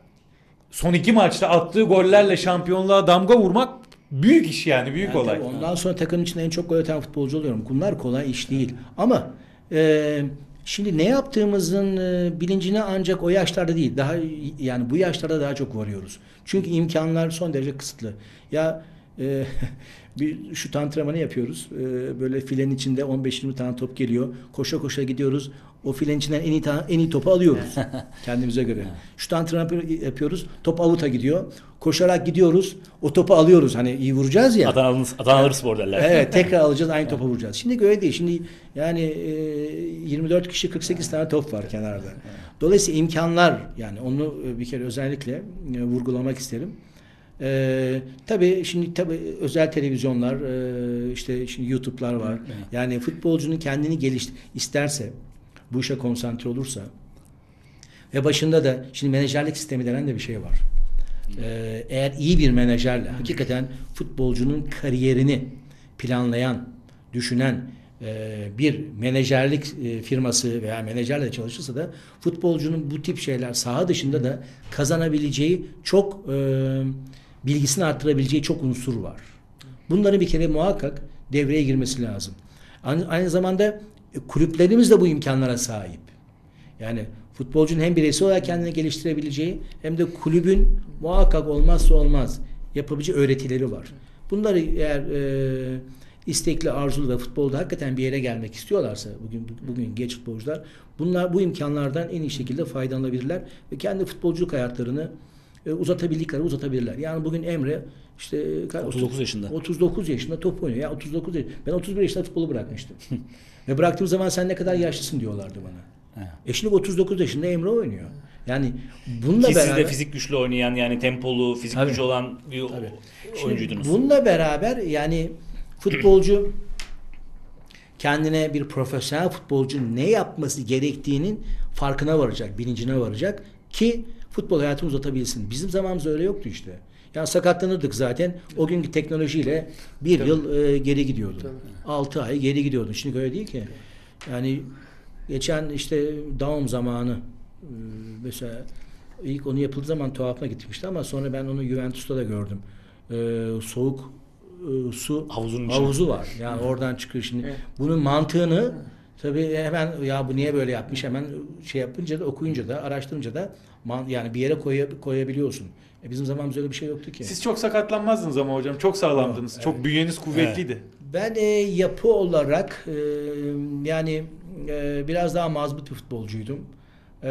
son iki maçta attığı gollerle şampiyonluğa damga vurmak büyük iş yani büyük Yani olay. ondan sonra takımın içinde en çok gol atan futbolcu oluyorum. Bunlar kolay iş değil. Ama e, şimdi ne yaptığımızın e, bilincine ancak o yaşlarda değil. Daha yani bu yaşlarda daha çok varıyoruz. Çünkü imkanlar son derece kısıtlı. Ya e, <laughs> bir şut antrenmanı yapıyoruz. E, böyle filenin içinde 15-20 tane top geliyor. Koşa koşa gidiyoruz. O filenin içinden en iyi ta- en iyi topu alıyoruz <laughs> kendimize göre. Şut antrenmanı yapıyoruz. Top avuta gidiyor. Koşarak gidiyoruz. O topu alıyoruz. Hani iyi vuracağız ya. Atan alır spor derler. Evet <laughs> tekrar alacağız aynı topa vuracağız. Şimdi öyle değil. Şimdi yani e, 24 kişi 48 tane top var kenarda. Dolayısıyla imkanlar yani onu e, bir kere özellikle e, vurgulamak isterim. E, tabii şimdi tabii özel televizyonlar e, işte şimdi YouTube'lar var. Yani futbolcunun kendini geliş isterse bu işe konsantre olursa ve başında da şimdi menajerlik sistemi denen de bir şey var. Ee, eğer iyi bir menajerle hakikaten futbolcunun kariyerini planlayan, düşünen e, bir menajerlik e, firması veya menajerle çalışırsa da futbolcunun bu tip şeyler saha dışında da kazanabileceği çok e, bilgisini arttırabileceği çok unsur var. Bunların bir kere muhakkak devreye girmesi lazım. Aynı, aynı zamanda e, kulüplerimiz de bu imkanlara sahip. Yani futbolcunun hem bireysel olarak kendini geliştirebileceği hem de kulübün muhakkak olmazsa olmaz yapabileceği öğretileri var. Bunları eğer e, istekli, arzulu ve futbolda hakikaten bir yere gelmek istiyorlarsa bugün bugün genç futbolcular bunlar bu imkanlardan en iyi şekilde faydalanabilirler ve kendi futbolculuk hayatlarını e, uzatabildik uzatabilirler. Yani bugün Emre işte kaç- 39 yaşında. 39 yaşında top oynuyor. Ya 39 yaş- Ben 31 yaşında futbolu bırakmıştım. <laughs> Ve bıraktığım zaman sen ne kadar yaşlısın diyorlardı bana. He. E şimdi 39 yaşında Emre oynuyor. Yani bununla Ki siz beraber de fizik güçlü oynayan yani tempolu, fizik Tabii. gücü olan bir Tabii. Şimdi oyuncuydunuz. Bununla beraber yani futbolcu kendine bir profesyonel futbolcu ne yapması gerektiğinin farkına varacak, bilincine varacak ki futbol hayatını uzatabilsin. Bizim zamanımızda öyle yoktu işte. Yani sakatlanırdık zaten. O günkü teknolojiyle bir yıl e, geri gidiyordun. 6 ay geri gidiyordun. Şimdi öyle değil ki. Yani geçen işte Daum zamanı e, mesela ilk onu yapıldığı zaman tuhafına gitmişti ama sonra ben onu Juventus'ta da gördüm. E, soğuk e, su Havuzun içine. havuzu var. Yani oradan çıkıyor şimdi. Bunun mantığını tabii hemen ya bu niye böyle yapmış hemen şey yapınca da okuyunca da araştırınca da man- yani bir yere koya- koyabiliyorsun. E bizim zamanımızda öyle bir şey yoktu ki. Siz çok sakatlanmazdınız ama hocam. Çok sağlamdınız. Çok bünyeniz kuvvetliydi. Ben e, yapı olarak e, yani e, biraz daha mazbut bir futbolcuydum. E,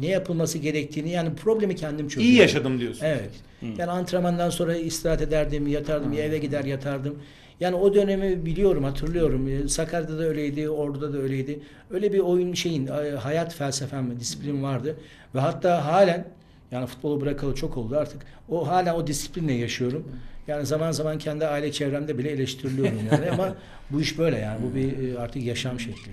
ne yapılması gerektiğini yani problemi kendim çözüyordum. İyi yaşadım diyorsun. Evet. Yani antrenmandan sonra istirahat ederdim, yatardım, ya eve gider yatardım. Yani o dönemi biliyorum, hatırlıyorum. E, Sakarya'da da öyleydi, orada da öyleydi. Öyle bir oyun şeyin, e, hayat felsefem, disiplin vardı. Ve hatta halen yani futbolu bırakalı çok oldu artık. O hala o disiplinle yaşıyorum. Yani zaman zaman kendi aile çevremde bile eleştiriliyorum <laughs> yani ama bu iş böyle yani bu bir e, artık yaşam şekli.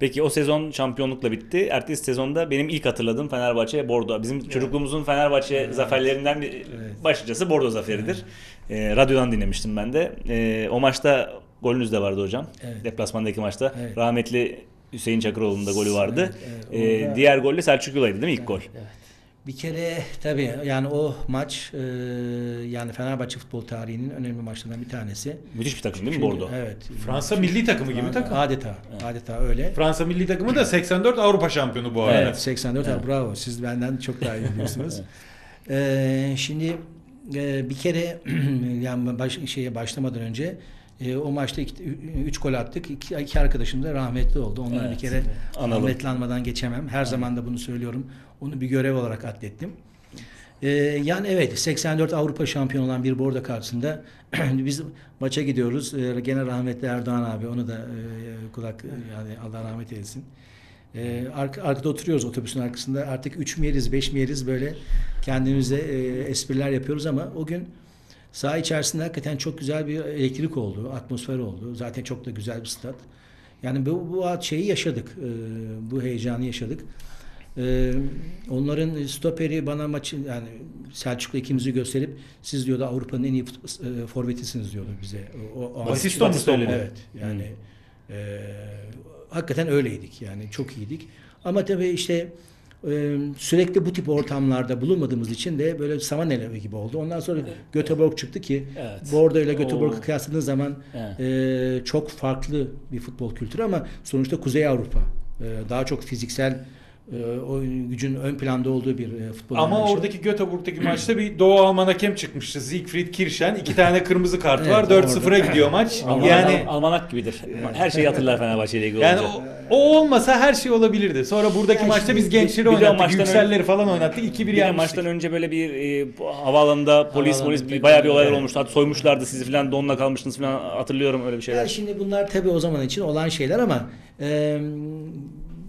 Peki o sezon şampiyonlukla bitti. Ertesi sezonda benim ilk hatırladığım Fenerbahçe Bordo. Bizim çocukluğumuzun Fenerbahçe zaferlerinden bir başlıcası Bordo zaferidir. Ee, radyodan dinlemiştim ben de. Ee, o maçta golünüz de vardı hocam. Evet. Deplasmandaki maçta. Evet. Rahmetli Hüseyin Çakıroğlu'nun da golü vardı. Evet, Ee, orada- diğer gol de Selçuk Yulay'dı değil mi ilk gol? Bir kere tabii yani o maç e, yani Fenerbahçe futbol tarihinin önemli maçlarından bir tanesi. Müthiş bir takım değil mi Çünkü- Bordo? Evet. Fransa milli takımı gibi takım. Adeta. Adeta öyle. Fransa milli takımı da 84 Avrupa şampiyonu bu arada. Evet 84 ha, bravo. Siz benden çok daha iyi biliyorsunuz. <laughs> Ee, şimdi e, bir kere <clears throat> yani baş, şeye başlamadan önce e, o maçta 3 gol attık. İki, iki arkadaşım da rahmetli oldu. Onları Evet. bir kere Analım. rahmetli anmadan geçemem. Her zaman da bunu söylüyorum. Onu bir görev olarak atlettim. Ee, yani evet 84 Avrupa şampiyonu olan bir Bordo karşısında <clears throat> biz maça gidiyoruz. Ee, gene rahmetli Erdoğan abi onu da e, kulak yani Allah rahmet eylesin. Ee, arka, arkada oturuyoruz otobüsün arkasında. Artık 3 mü yeriz, 5 mi yeriz böyle kendimize e, espriler yapıyoruz ama o gün saha içerisinde hakikaten çok güzel bir elektrik oldu, atmosfer oldu. Zaten çok da güzel bir stat. Yani bu, bu şeyi yaşadık, e, bu heyecanı yaşadık. Ee, onların stoperi bana maçı yani Selçuk'la ikimizi gösterip siz diyordu Avrupa'nın en iyi fut- e, forvetisiniz diyordu bize. O, o, Batisto mu söyledi? Evet. Yani e, hakikaten öyleydik yani çok iyiydik. Ama tabii işte e, sürekli bu tip ortamlarda bulunmadığımız için de böyle saman elevi gibi oldu. Ondan sonra Göteborg çıktı ki Evet. Bordo ile Göteborg'u kıyasladığın zaman Evet. e, çok farklı bir futbol kültürü ama sonuçta Kuzey Avrupa. E, daha çok fiziksel oyun gücün ön planda olduğu bir e, futbol. Ama anlayışı. oradaki Göteborg'daki maçta bir Doğu Alman hakem çıkmıştı. Siegfried Kirchen. iki tane kırmızı kart Evet, var. 4-0'a orada. gidiyor maç. Almanak, yani Almanak gibidir. Her şeyi hatırlar Fenerbahçe ile ilgili yani o, o olmasa her şey olabilirdi. Sonra buradaki Yani maçta biz gençleri bir oynattık. maçtan Yükselleri falan oynattık. 2-1 Bir de yenmiştik. maçtan önce böyle bir e, havaalanında polis polis bir, bir- bayağı bir olaylar Evet. olmuştu. Hatta soymuşlardı sizi falan donla kalmıştınız falan hatırlıyorum öyle bir şeyler. Ya şimdi bunlar tabii o zaman için olan şeyler ama e,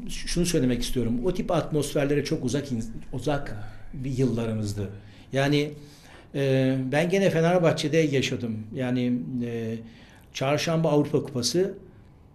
şunu söylemek istiyorum. O tip atmosferlere çok uzak uzak bir yıllarımızdı. Yani e, ben gene Fenerbahçe'de yaşadım. Yani e, Çarşamba Avrupa Kupası,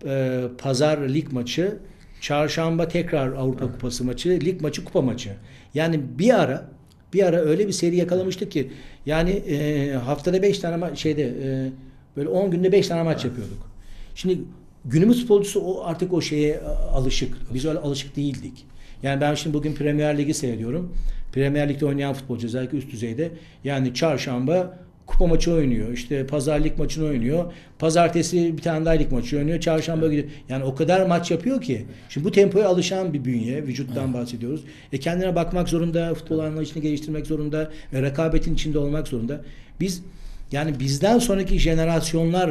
e, Pazar Lig maçı, Çarşamba tekrar Avrupa Kupası maçı, lig maçı, kupa maçı. Yani bir ara bir ara öyle bir seri yakalamıştık ki yani e, haftada 5 tane ma- şeyde e, böyle 10 günde 5 tane maç yapıyorduk. Şimdi günümüz futbolcusu o artık o şeye a, alışık. Biz öyle alışık değildik. Yani ben şimdi bugün Premier Ligi seyrediyorum. Premier Lig'de oynayan futbolcu özellikle üst düzeyde yani çarşamba kupa maçı oynuyor. İşte pazar lig maçını oynuyor. Pazartesi bir tane daha lig maçı oynuyor. Çarşamba gidiyor. Yani o kadar maç yapıyor ki. Şimdi bu tempoya alışan bir bünye. Vücuttan bahsediyoruz. E kendine bakmak zorunda. Futbol anlayışını geliştirmek zorunda. Ve rekabetin içinde olmak zorunda. Biz yani bizden sonraki jenerasyonlar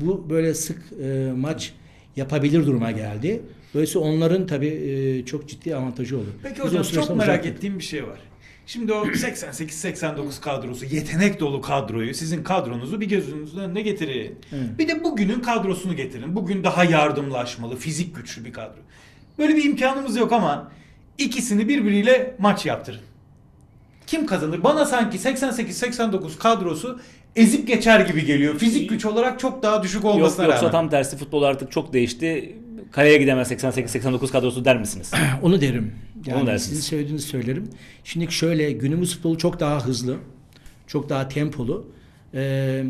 bu böyle sık e, maç yapabilir duruma geldi. Dolayısıyla onların tabii e, çok ciddi avantajı olur. Peki hocam çok merak ettiğim bir şey var. Şimdi o 88-89 kadrosu, yetenek dolu kadroyu, sizin kadronuzu bir gözünüzün önüne getirin. Evet. Bir de bugünün kadrosunu getirin. Bugün daha yardımlaşmalı, fizik güçlü bir kadro. Böyle bir imkanımız yok ama ikisini birbiriyle maç yaptırın. Kim kazanır? Bana sanki 88-89 kadrosu ezip geçer gibi geliyor. Fizik güç olarak çok daha düşük Yok, olmasına yoksa rağmen. tam tersi futbol artık çok değişti. Kaleye gidemez 88-89 kadrosu der misiniz? <clears throat> Onu derim. Yani Onu dersiniz. sizin söylediğinizi söylerim. Şimdi şöyle günümüz futbolu çok daha hızlı. Çok daha tempolu. Ee,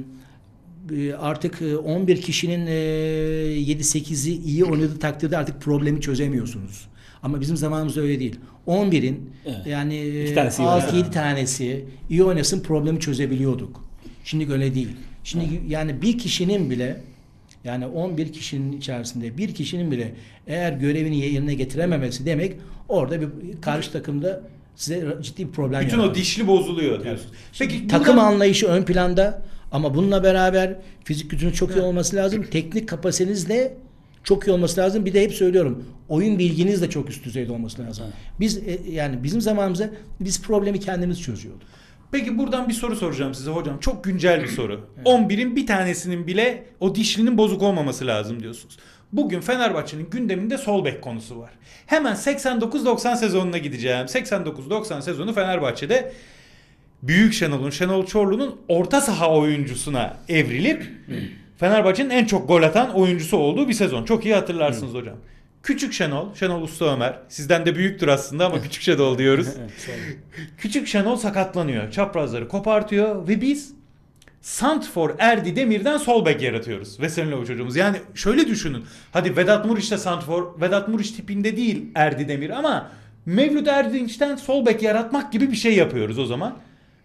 e, artık e, 11 kişinin e, 7-8'i iyi oynadığı takdirde artık problemi çözemiyorsunuz. Ama bizim zamanımızda öyle değil. 11'in Evet. yani İki tanesi iyi oynar. 6-7 tanesi iyi oynasın problemi çözebiliyorduk. Şimdi öyle değil. Şimdi yani bir kişinin bile yani 11 kişinin içerisinde bir kişinin bile eğer görevini yerine getirememesi demek orada bir karşı takımda size ciddi bir problem Bütün o yaratır. dişli bozuluyor diyorsun. Peki Takım buradan- anlayışı ön planda ama bununla beraber fizik gücünün çok iyi olması lazım. Teknik kapasiteniz de çok iyi olması lazım. Bir de hep söylüyorum oyun bilginiz de çok üst düzeyde olması lazım. Biz e, yani bizim zamanımızda biz problemi kendimiz çözüyorduk. Peki buradan bir soru soracağım size hocam. Çok güncel bir soru. 11'in bir tanesinin bile o dişlinin bozuk olmaması lazım diyorsunuz. Bugün Fenerbahçe'nin gündeminde sol bek konusu var. Hemen 89-90 sezonuna gideceğim. 89-90 sezonu Fenerbahçe'de Büyük Şenol'un, Şenol Çorlu'nun orta saha oyuncusuna evrilip Fenerbahçe'nin en çok gol atan oyuncusu olduğu bir sezon. Çok iyi hatırlarsınız hocam. Küçük Şenol, Şenol Usta Ömer. Sizden de büyüktür aslında ama Küçük Şenol diyoruz. <laughs> Küçük Şenol sakatlanıyor. Çaprazları kopartıyor ve biz Santfor Erdi Demir'den sol bek yaratıyoruz. Veselinov çocuğumuz. Yani şöyle düşünün. Hadi Vedat Muriç de Santfor, Vedat Muriç tipinde değil Erdi Demir ama Mevlüt Erdinç'ten sol bek yaratmak gibi bir şey yapıyoruz o zaman.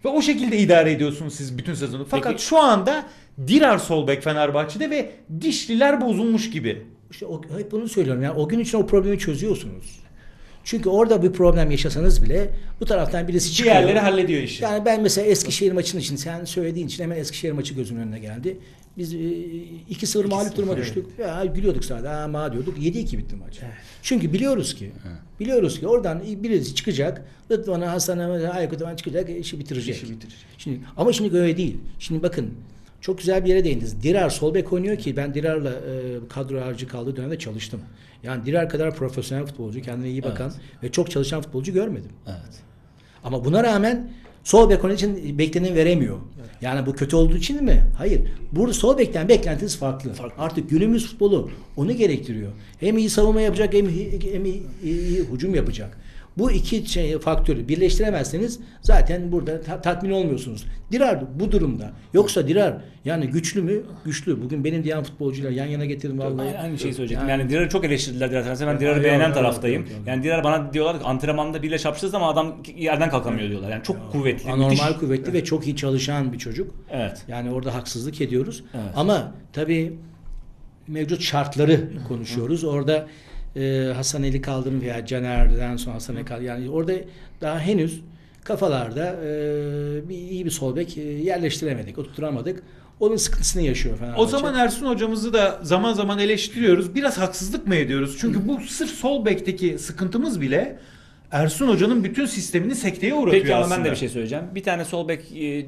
Ve o şekilde idare ediyorsunuz siz bütün sezonu. Fakat Peki- şu anda Dirar sol bek Fenerbahçe'de ve dişliler bozulmuş gibi. İşte o, hep bunu söylüyorum. Yani o gün için o problemi çözüyorsunuz. Çünkü orada bir problem yaşasanız bile bu taraftan birisi çıkıyor. Diğerleri hallediyor işi. Yani ben mesela Eskişehir maçının için sen söylediğin için hemen Eskişehir maçı gözümün önüne geldi. Biz e, 2-0 mağlup duruma düştük. Ya gülüyorduk sadece. Ama diyorduk. 7-2 bitti maç. Çünkü biliyoruz ki biliyoruz ki oradan birisi çıkacak. Rıdvan'a, Hasan'a, Aykut'a çıkacak işi bitirecek. İşi bitirecek. Şimdi ama şimdi öyle değil. Şimdi bakın çok güzel bir yere değindiniz. Dirar sol bek oynuyor ki ben Dirar'la e, kadro harcı kaldığı dönemde çalıştım. Yani Dirar kadar profesyonel futbolcu, kendine iyi bakan ve çok çalışan futbolcu görmedim. evet. Ama buna rağmen sol bek onun için bekleneni veremiyor. Yani bu kötü olduğu için mi? Hayır. Burada sol bekten beklentiniz farklı. Artık günümüz futbolu onu gerektiriyor. Hem iyi savunma yapacak hem, hem iyi, iyi hücum yapacak. Bu iki şey faktörü birleştiremezseniz zaten burada ta- tatmin olmuyorsunuz. Dirar bu durumda. Yoksa Dirar yani güçlü mü? Güçlü. Bugün benim diyen futbolcuyla yan yana getirdim vallahi. Aynı, aynı şeyi söyleyecektim. Yani, Dirar'ı çok eleştirdiler Dirar tarafından. Ben Dirar'ı Yok, beğenen yok, taraftayım. yok, yok. Yani Dirar bana diyorlar ki antrenmanda biriyle çarpışırız ama adam yerden kalkamıyor diyorlar. Yani çok kuvvetli, Anormal müthiş. kuvvetli ve çok iyi çalışan bir çocuk. Evet. Yani orada haksızlık ediyoruz. Evet. Ama tabii mevcut şartları konuşuyoruz. Orada e, Hasan Ali Kaldırım veya Caner'den sonra Hasan Ali Kaldırım yani orada daha henüz kafalarda e, bir iyi bir sol bek e, yerleştiremedik, oturtamadık. Onun sıkıntısını yaşıyor Fenerbahçe. O zaman Ersun hocamızı da zaman zaman eleştiriyoruz. Biraz haksızlık mı ediyoruz? Çünkü bu sırf sol bekteki sıkıntımız bile Ersun hocanın bütün sistemini sekteye uğratıyor Peki ama aslında. ben de bir şey söyleyeceğim. Bir tane sol bek e,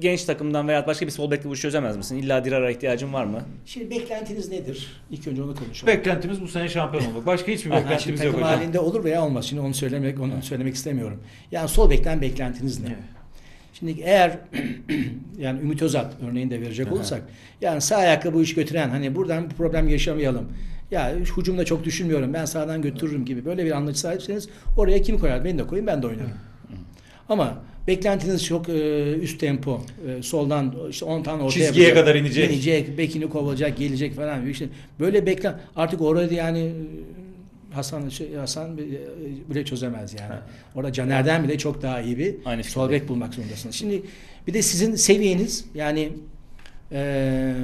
genç takımdan veya başka bir sol bekle bu işi çözemez misin? İlla Dirar'a ihtiyacın var mı? Şimdi beklentiniz nedir? İlk önce onu konuşalım. Beklentimiz bu sene şampiyon olmak. Başka hiçbir Ha, şimdi beklentimiz yok takım hocam. halinde olur veya olmaz. Şimdi onu söylemek onu söylemek istemiyorum. Yani sol bekten beklentiniz ne? Evet. Şimdi eğer <clears throat> yani Ümit Özat örneğini de verecek olursak yani sağ ayakla bu iş götüren hani buradan bir problem yaşamayalım. Ya hücumda çok düşünmüyorum. Ben sağdan götürürüm gibi böyle bir anlayış sahipseniz oraya kim koyar? Beni de koyun ben de oynarım. Ama beklentiniz çok e, üst tempo. E, soldan işte 10 tane ortaya Çizgiye yapacak, kadar inecek. inecek, bekini kovacak, gelecek falan. İşte böyle beklen artık orada yani e, Hasan şey, Hasan bile çözemez yani. Orada Caner'den bile çok daha iyi bir Aynı sol bek bulmak zorundasınız. Şimdi bir de sizin seviyeniz yani eee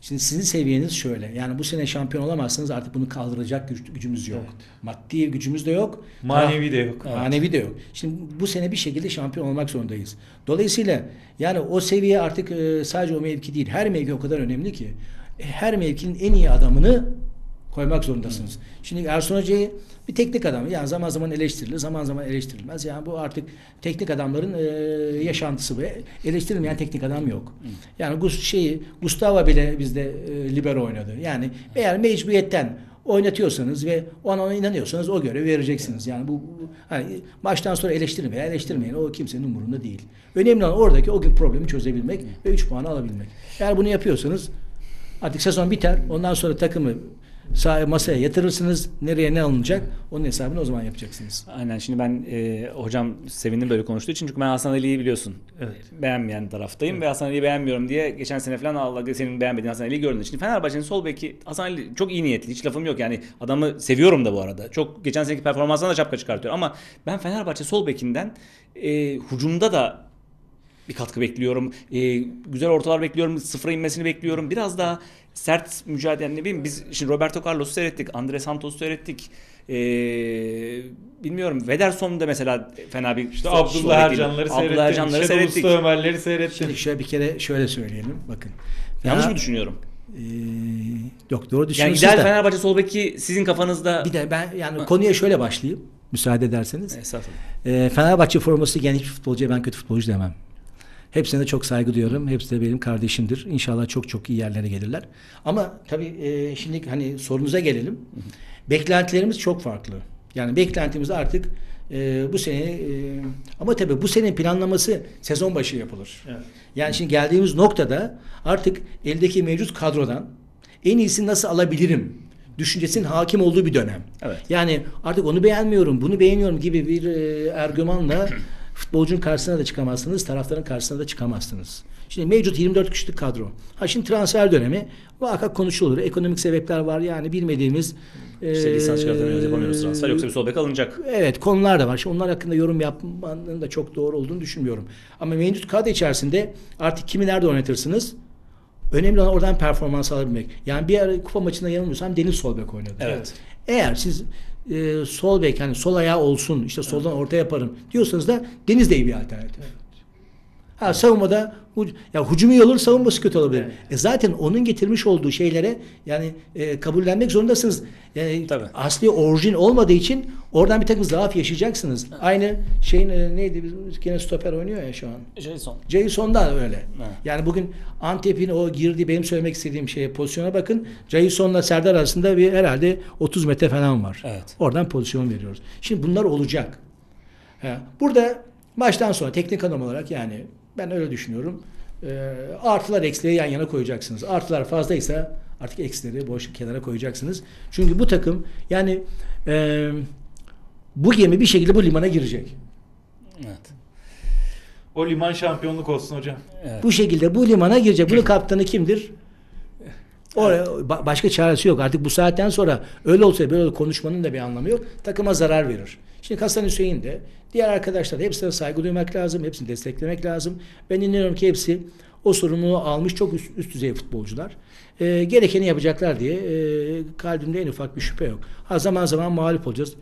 Şimdi sizin seviyeniz şöyle. Yani bu sene şampiyon olamazsanız artık bunu kaldıracak güç- gücümüz yok. Maddi gücümüz de yok. Manevi de yok. Manevi de yok. Şimdi bu sene bir şekilde şampiyon olmak zorundayız. Dolayısıyla yani o seviye artık e, sadece o mevki değil. Her mevki o kadar önemli ki. E, Her mevkinin en iyi adamını koymak zorundasınız. Şimdi Ersun Hoca'yı bir teknik adam. Yani zaman zaman eleştirilir, zaman zaman eleştirilmez. Yani bu artık teknik adamların e, yaşantısı ve eleştirilmeyen teknik adam yok. Yani Gus şeyi Gustavo bile bizde e, libero oynadı. Yani eğer mecburiyetten oynatıyorsanız ve ona, inanıyorsanız o görevi vereceksiniz. Yani bu, bu hani baştan sonra eleştirin veya eleştirmeyin o kimsenin umurunda değil. Önemli olan oradaki o gün problemi çözebilmek ve 3 puanı alabilmek. Eğer bunu yapıyorsanız artık sezon biter. Ondan sonra takımı sahaya masaya yatırırsınız. Nereye ne alınacak? Onun hesabını o zaman yapacaksınız. Aynen şimdi ben e, hocam sevindim böyle konuştuğu için çünkü ben Hasan Ali'yi biliyorsun. Evet. Beğenmeyen taraftayım ve Hasan Ali'yi beğenmiyorum diye geçen sene falan Allah senin beğenmediğin Hasan Ali'yi gördüm. Şimdi Fenerbahçe'nin sol beki Hasan Ali çok iyi niyetli hiç lafım yok yani adamı seviyorum da bu arada. Çok geçen seneki performansından da şapka çıkartıyor ama ben Fenerbahçe sol bekinden e, hucumda da bir katkı bekliyorum. E, güzel ortalar bekliyorum. Sıfıra inmesini bekliyorum. Biraz daha sert mücadele ne bileyim biz şimdi Roberto Carlos'u seyrettik. Andre Santos'u seyrettik. E, bilmiyorum. Vederson da mesela fena bir İşte Abdullah. Ercanları Abdullah seyrettin. Ercanları seyrettik. Usta Ömerleri seyrettin. Şimdi şöyle bir kere şöyle söyleyelim. Bakın. Yanlış Ya- mı düşünüyorum? Ee, yok doğru Yani düşünüyorsunuz ideal da. Fenerbahçe sol beki sizin kafanızda Bir de ben yani konuya şöyle başlayayım. Müsaade ederseniz. Estağfurullah. Ee, Fenerbahçe forması hiçbir futbolcuya ben kötü futbolcu demem. Hepsine de çok saygı duyuyorum. Hepsi de benim kardeşimdir. İnşallah çok çok iyi yerlere gelirler. Ama tabii e, şimdi hani sorunuza gelelim. Beklentilerimiz çok farklı. Yani beklentimiz artık e, bu sene e, ama tabii bu senenin planlaması sezon başı yapılır. Evet. Yani şimdi geldiğimiz noktada artık eldeki mevcut kadrodan en iyisini nasıl alabilirim düşüncesinin hakim olduğu bir dönem. Evet. Yani artık onu beğenmiyorum, bunu beğeniyorum gibi bir e, argümanla <clears throat> futbolcunun karşısına da çıkamazsınız, taraftarın karşısına da çıkamazsınız. Şimdi mevcut 24 kişilik kadro. Ha şimdi transfer dönemi muhakkak konuşulur. Ekonomik sebepler var yani bilmediğimiz İşte e, lisans çıkartamıyoruz, yapamıyoruz transfer. Yoksa bir sol bek alınacak. Evet konular da var. Şimdi onlar hakkında yorum yapmanın da çok doğru olduğunu düşünmüyorum. Ama mevcut kadro içerisinde artık kimi nerede oynatırsınız? Önemli olan oradan performans alabilmek. Yani bir ara kupa maçında yanılmıyorsam Deniz Solbek oynadı. Evet. Eğer siz e, sol bek hani sol ayağı olsun işte soldan orta yaparım diyorsanız da Deniz de iyi bir alternatif. Ha savunmada ya hücum iyi olur savunması kötü olabilir. E zaten onun getirmiş olduğu şeylere yani e, kabullenmek zorundasınız. Yani Tabii. asli orijin olmadığı için oradan bir takım zaaf yaşayacaksınız. Aynı şeyin e, neydi bizim gene stoper oynuyor ya şu an. Jason. Jason'da da öyle. Evet. Yani bugün Antep'in o girdiği benim söylemek istediğim şeye pozisyona bakın. Jason'la Serdar arasında bir herhalde 30 metre falan var. Evet. Oradan pozisyon veriyoruz. Şimdi bunlar olacak. Burada baştan sonra teknik adam olarak yani ben öyle düşünüyorum. Ee, artılar eksileri yan yana koyacaksınız. Artılar fazlaysa artık eksileri boş kenara koyacaksınız. Çünkü bu takım yani e, bu gemi bir şekilde bu limana girecek. Evet. O liman şampiyonluk olsun hocam. Evet. Bu şekilde bu limana girecek. Bunun kaptanı kimdir? Oraya, ba- başka çaresi yok. Artık bu saatten sonra öyle olsa böyle konuşmanın da bir anlamı yok. Takıma zarar verir. Şimdi Hasan Hüseyin de diğer arkadaşlar da hepsine saygı duymak lazım. Hepsini desteklemek lazım. Ben inanıyorum ki hepsi o sorumluluğu almış çok üst, üst düzey futbolcular. Ee, gerekeni yapacaklar diye e, kalbimde en ufak bir şüphe yok. Ha zaman zaman mağlup olacağız.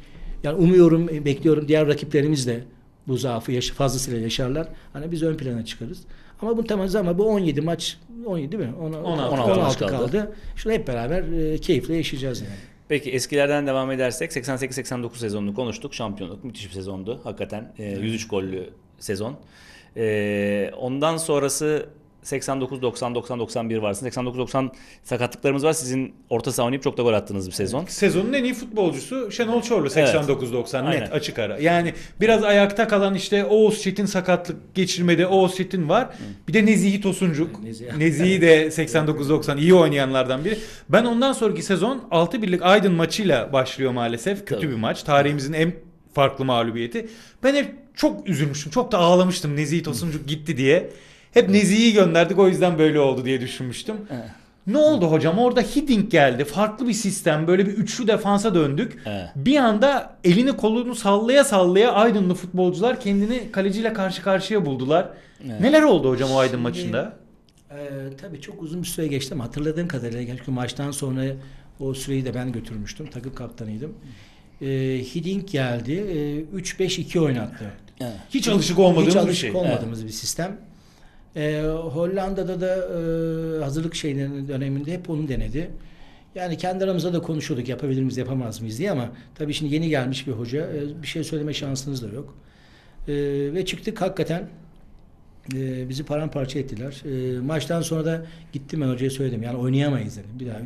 Yani umuyorum, e, bekliyorum diğer rakiplerimiz de bu zaafı yaş- fazlasıyla yaşarlar. Hani biz ön plana çıkarız. Ama bu tamam ama bu 17 maç 17 değil mi? Ona- 16 16, maç kaldı. kaldı. Şunu hep beraber e, keyifle yaşayacağız yani. Peki eskilerden devam edersek 88-89 sezonunu konuştuk. Şampiyonluk müthiş bir sezondu. Hakikaten e, 103 gollü sezon. E, ondan sonrası 89 90 90 91 varsın. 89 90 sakatlıklarımız var. Sizin orta saha oynayıp çok da gol attığınız bir sezon. Sezonun en iyi futbolcusu Şenol Çorlu Evet. 89-90 Aynen. net açık ara. Yani biraz ayakta kalan işte Oğuz Çetin sakatlık geçirmede Oğuz Çetin var. Bir de Nezihi Tosuncuk. Nezih. Nezihi de 89-90 iyi oynayanlardan biri. Ben ondan sonraki sezon 6 birlik Aydın maçıyla başlıyor maalesef. Kötü Tabii. bir maç. Tarihimizin en farklı mağlubiyeti. Ben hep çok üzülmüştüm. Çok da ağlamıştım Nezihi Tosuncuk gitti diye. Hep Nezih'i gönderdik o yüzden böyle oldu diye düşünmüştüm. Evet. Ne oldu hocam? Orada Hiddink geldi. Farklı bir sistem. Böyle bir üçlü defansa döndük. Evet. Bir anda elini kolunu sallaya sallaya Aydınlı futbolcular kendini kaleciyle karşı karşıya buldular. Evet. Neler oldu hocam o Aydın Şimdi- maçında? Ee, tabii çok uzun bir süre geçti ama hatırladığım kadarıyla çünkü maçtan sonra o süreyi de ben götürmüştüm. Takım kaptanıydım. Ee, Hiddink geldi. Ee, 3-5-2 oynattı. Evet. Hiç alışık olmadığımız Hiç bir alışık şey. olmadığımız bir sistem. Ee, Hollanda'da da e, hazırlık şeylerinin döneminde hep onu denedi. Yani kendi aramızda da konuşuyorduk yapabilir miyiz yapamaz mıyız diye ama tabii şimdi yeni gelmiş bir hoca e, bir şey söyleme şansınız da yok. E, ve çıktık hakikaten e, bizi paramparça ettiler. E, maçtan sonra da gittim ben hocaya söyledim. Yani oynayamayız dedim. Bir daha 3-5-2.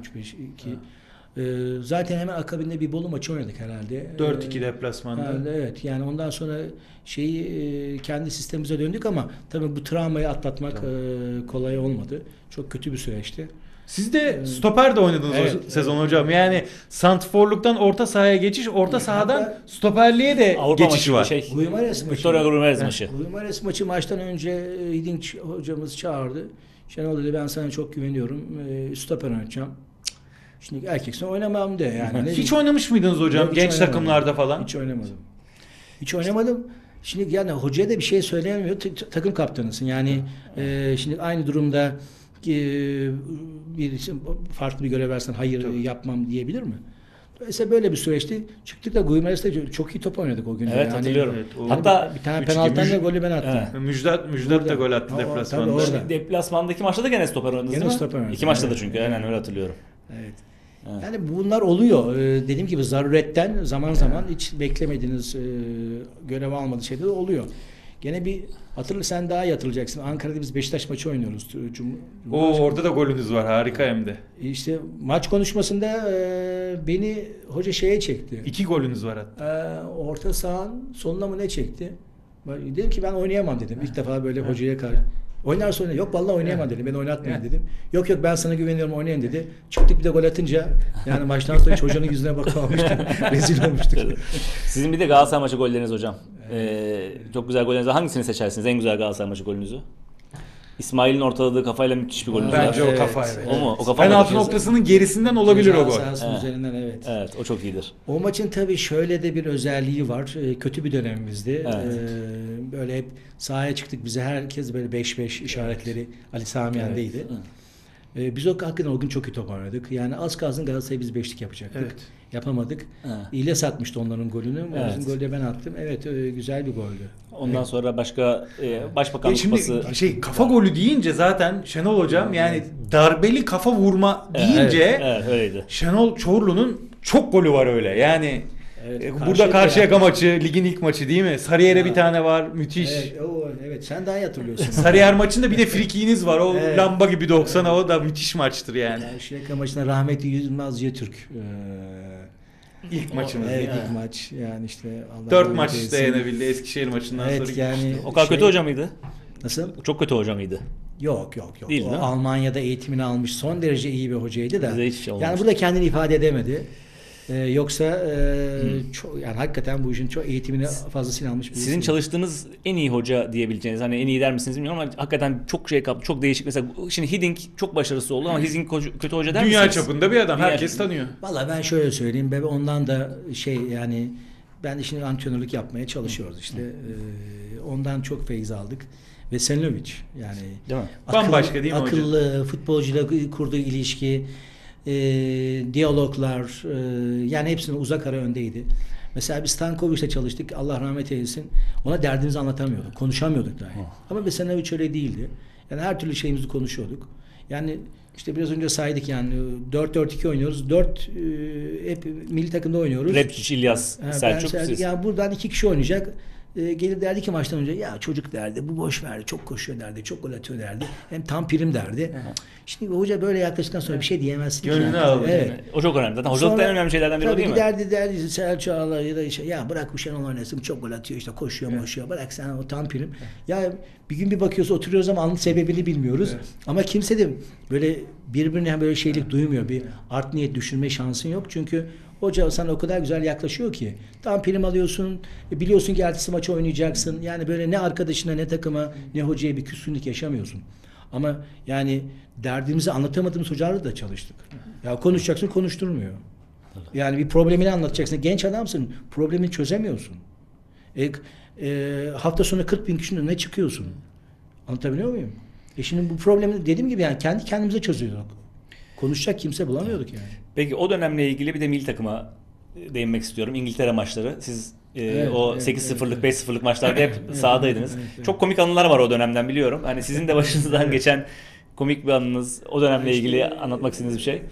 E, zaten hemen akabinde bir Bolu maçı oynadık herhalde. 4-2 E, deplasmanda. Ha, evet yani ondan sonra şeyi e, kendi sistemimize döndük ama tabii bu travmayı atlatmak e, kolay olmadı. Çok kötü bir süreçti. Siz de stoper de oynadınız Evet, o evet. sezon hocam. Yani santrforluktan orta sahaya geçiş, orta sahadan Hatta- stoperliğe de Avrupa geçiş maçı var. şey. Guimares maçı. Victoria Guimares maçı. Guimares maçı maçtan önce e, Hidink hocamız çağırdı. Şenol dedi ben sana çok güveniyorum. E, stoper oynatacağım. Şimdi erkeksen oynamam de yani. <laughs> Ne Hiç diyeyim? oynamış mıydınız hocam Yok, genç oynamadım. takımlarda falan? Hiç oynamadım. Hiç oynamadım. Şimdi yani hocaya da bir şey söyleyemiyor. Takım kaptanısın. Yani e, şimdi aynı durumda e, bir farklı bir görev versen hayır yapmam diyebilir mi? Dolayısıyla böyle bir süreçti. Çıktık da Guimarães'te çok iyi top oynadık o gün. Evet Yani, hatırlıyorum. evet, o- Hatta bir tane 3-2 penaltıdan da golü ben attım. Evet. Müjdat, Müjdat da gol attı deplasmanda. tabii deplasmandaki maçta da gene stoper oynadınız Gene değil mi? stoper oynadım. İki maçta da Evet. çünkü aynen öyle hatırlıyorum. Evet. Evet. Yani bunlar oluyor. Ee, dediğim gibi zaruretten zaman zaman hiç beklemediğiniz e, görev almadığı şeyler de oluyor. Gene bir hatırla sen daha iyi hatırlayacaksın. Ankara'da biz Beşiktaş maçı oynuyoruz. Cum, O orada da golünüz var harika hem de. İşte maç konuşmasında e, beni hoca şeye çekti. İki golünüz var hatta. E, orta sahanın sonuna mı ne çekti? Dedim ki ben oynayamam dedim. İlk defa böyle hocaya karşı. Oynarsa oyna. Yok vallahi oynayamam dedim. Beni oynatmayın Evet. dedim. Yok yok ben sana güveniyorum oynayın dedi. Çıktık bir de gol atınca yani maçtan sonra hiç hocanın yüzüne bakamamıştık. <laughs> Rezil olmuştuk. Sizin bir de Galatasaray maçı golleriniz hocam. Ee, çok güzel golleriniz. Hangisini seçersiniz? En güzel Galatasaray maçı golünüzü? İsmail'in ortaladığı kafayla müthiş bir golünüz var. Bence o Evet, kafa evet. O mu? O kafa Penaltı mı? noktasının gerisinden olabilir o Ceza gol. sahasının Evet. üzerinden evet. Evet o çok iyidir. O maçın tabii şöyle de bir özelliği var. Ee, kötü bir dönemimizdi. Evet. Ee, böyle hep sahaya çıktık. Bize herkes böyle 5-5 işaretleri Ali Samiyen'deydi. Ee, biz o hakikaten o gün çok iyi top oynadık. Yani az kalsın Galatasaray'ı biz beşlik yapacaktık. Evet. Yapamadık. Evet. İle satmıştı onların golünü. Evet. bizim golü de ben attım. Evet e, güzel bir goldü. Ondan sonra başka e, başbakan Ya şimdi şey kafa golü deyince zaten Şenol hocam yani darbeli kafa vurma deyince Evet, evet öyleydi. Şenol Çorlu'nun çok golü var öyle. Yani Evet, e, Karşıyaka burada Karşıyaka yapmış. maçı, ligin ilk maçı değil mi? Sarıyer'e bir Ha. tane var, müthiş. Evet, o, evet sen daha iyi hatırlıyorsun. Sarıyer maçında bir de frikiğiniz var. O Evet. lamba gibi 90'a o da müthiş maçtır yani. yani Şireka maçında rahmetli Yılmaz Yetürk. Ee, İlk maçımız. evet ilk maç yani işte Allah Dört rahmet maç eylesin. dayanabildi Eskişehir maçından Evet sonra. yani O kadar şey- kötü hoca mıydı? Nasıl? Çok kötü hoca mıydı? Yok yok yok. Değil, o değil? Almanya'da eğitimini almış son derece iyi bir hocaydı da. Bize hiç şey yani burada kendini ifade edemedi. Ee, yoksa e, çok yani hakikaten bu işin çok eğitimini fazlasıyla almış bir Sizin çalıştığınız en iyi hoca diyebileceğiniz hani en iyi der misiniz bilmiyorum ama hakikaten çok şey kaptı. Çok değişik. Mesela şimdi Hiddink çok başarısı oldu ama Hiddink kötü hoca der Dünya misiniz? çapında bir adam. Dünya Herkes çapında. tanıyor. Valla ben şöyle söyleyeyim. Ben ondan da şey yani ben de şimdi antrenörlük yapmaya çalışıyoruz işte. Ee, ondan çok feyiz aldık. Ve Selinovic yani Değil mi? Bambaşka değil mi hocam? Akıllı, futbolcuyla kurduğu ilişki, e, diyaloglar, e, yani hepsinin uzak ara öndeydi. Mesela biz Stankovic'le çalıştık. Allah rahmet eylesin. Ona derdimizi anlatamıyorduk. Konuşamıyorduk dahi. Ama Vesanovic öyle değildi. Yani her türlü şeyimizi konuşuyorduk. Yani işte biraz önce saydık yani 4-4-2 oynuyoruz. 4 e, hep milli takımda oynuyoruz. Repçiç, İlyas, ben Selçuk Selçuk- siz. Yani buradan iki kişi oynayacak. Ee, gelir derdi ki maçtan önce ya çocuk derdi bu boş verdi çok koşuyor derdi çok gol atıyor derdi hem tam prim derdi. Şimdi hoca böyle yaklaştıktan sonra bir şey diyemezsin. Gönlünü yani. aldı. Evet. O çok önemli. Zaten hocalıkta Sonra- en önemli şeylerden biri o tabii değil mi? giderdi derdi Selçuk Ağlar ya da işte ya bırak bu Şenol oynasın bu çok gol atıyor işte koşuyor koşuyor bırak sen o tam prim. Ya bir gün bir bakıyoruz oturuyoruz ama anın sebebini bilmiyoruz. Ama kimse de böyle birbirine böyle şeylik duymuyor. Bir art niyet düşünme şansın yok. Çünkü hoca sana o kadar güzel yaklaşıyor ki. Tam prim alıyorsun. e, Biliyorsun ki ertesi maçı oynayacaksın. Yani böyle ne arkadaşına ne takıma ne hocaya bir küskünlük yaşamıyorsun. Ama yani derdimizi anlatamadığımız hocalarla da çalıştık. Ya konuşacaksın konuşturmuyor. Yani bir problemini anlatacaksın. Genç adamsın. Problemini çözemiyorsun. E, e, hafta sonu 40 bin kişinin önüne çıkıyorsun. Anlatabiliyor muyum? E şimdi bu problemi dediğim gibi yani kendi kendimize çözüyorduk. Konuşacak kimse bulamıyorduk yani. Peki o dönemle ilgili bir de milli takıma değinmek istiyorum. İngiltere maçları. Siz e, Evet, o evet, 8-0'lık, evet. 5-0'lık maçlarda hep <laughs> Evet, sahadaydınız. evet, evet. Çok komik anılar var o dönemden biliyorum. Hani sizin de başınızdan geçen komik bir anınız, o dönemle İşte- ilgili anlatmak istediğiniz bir şey.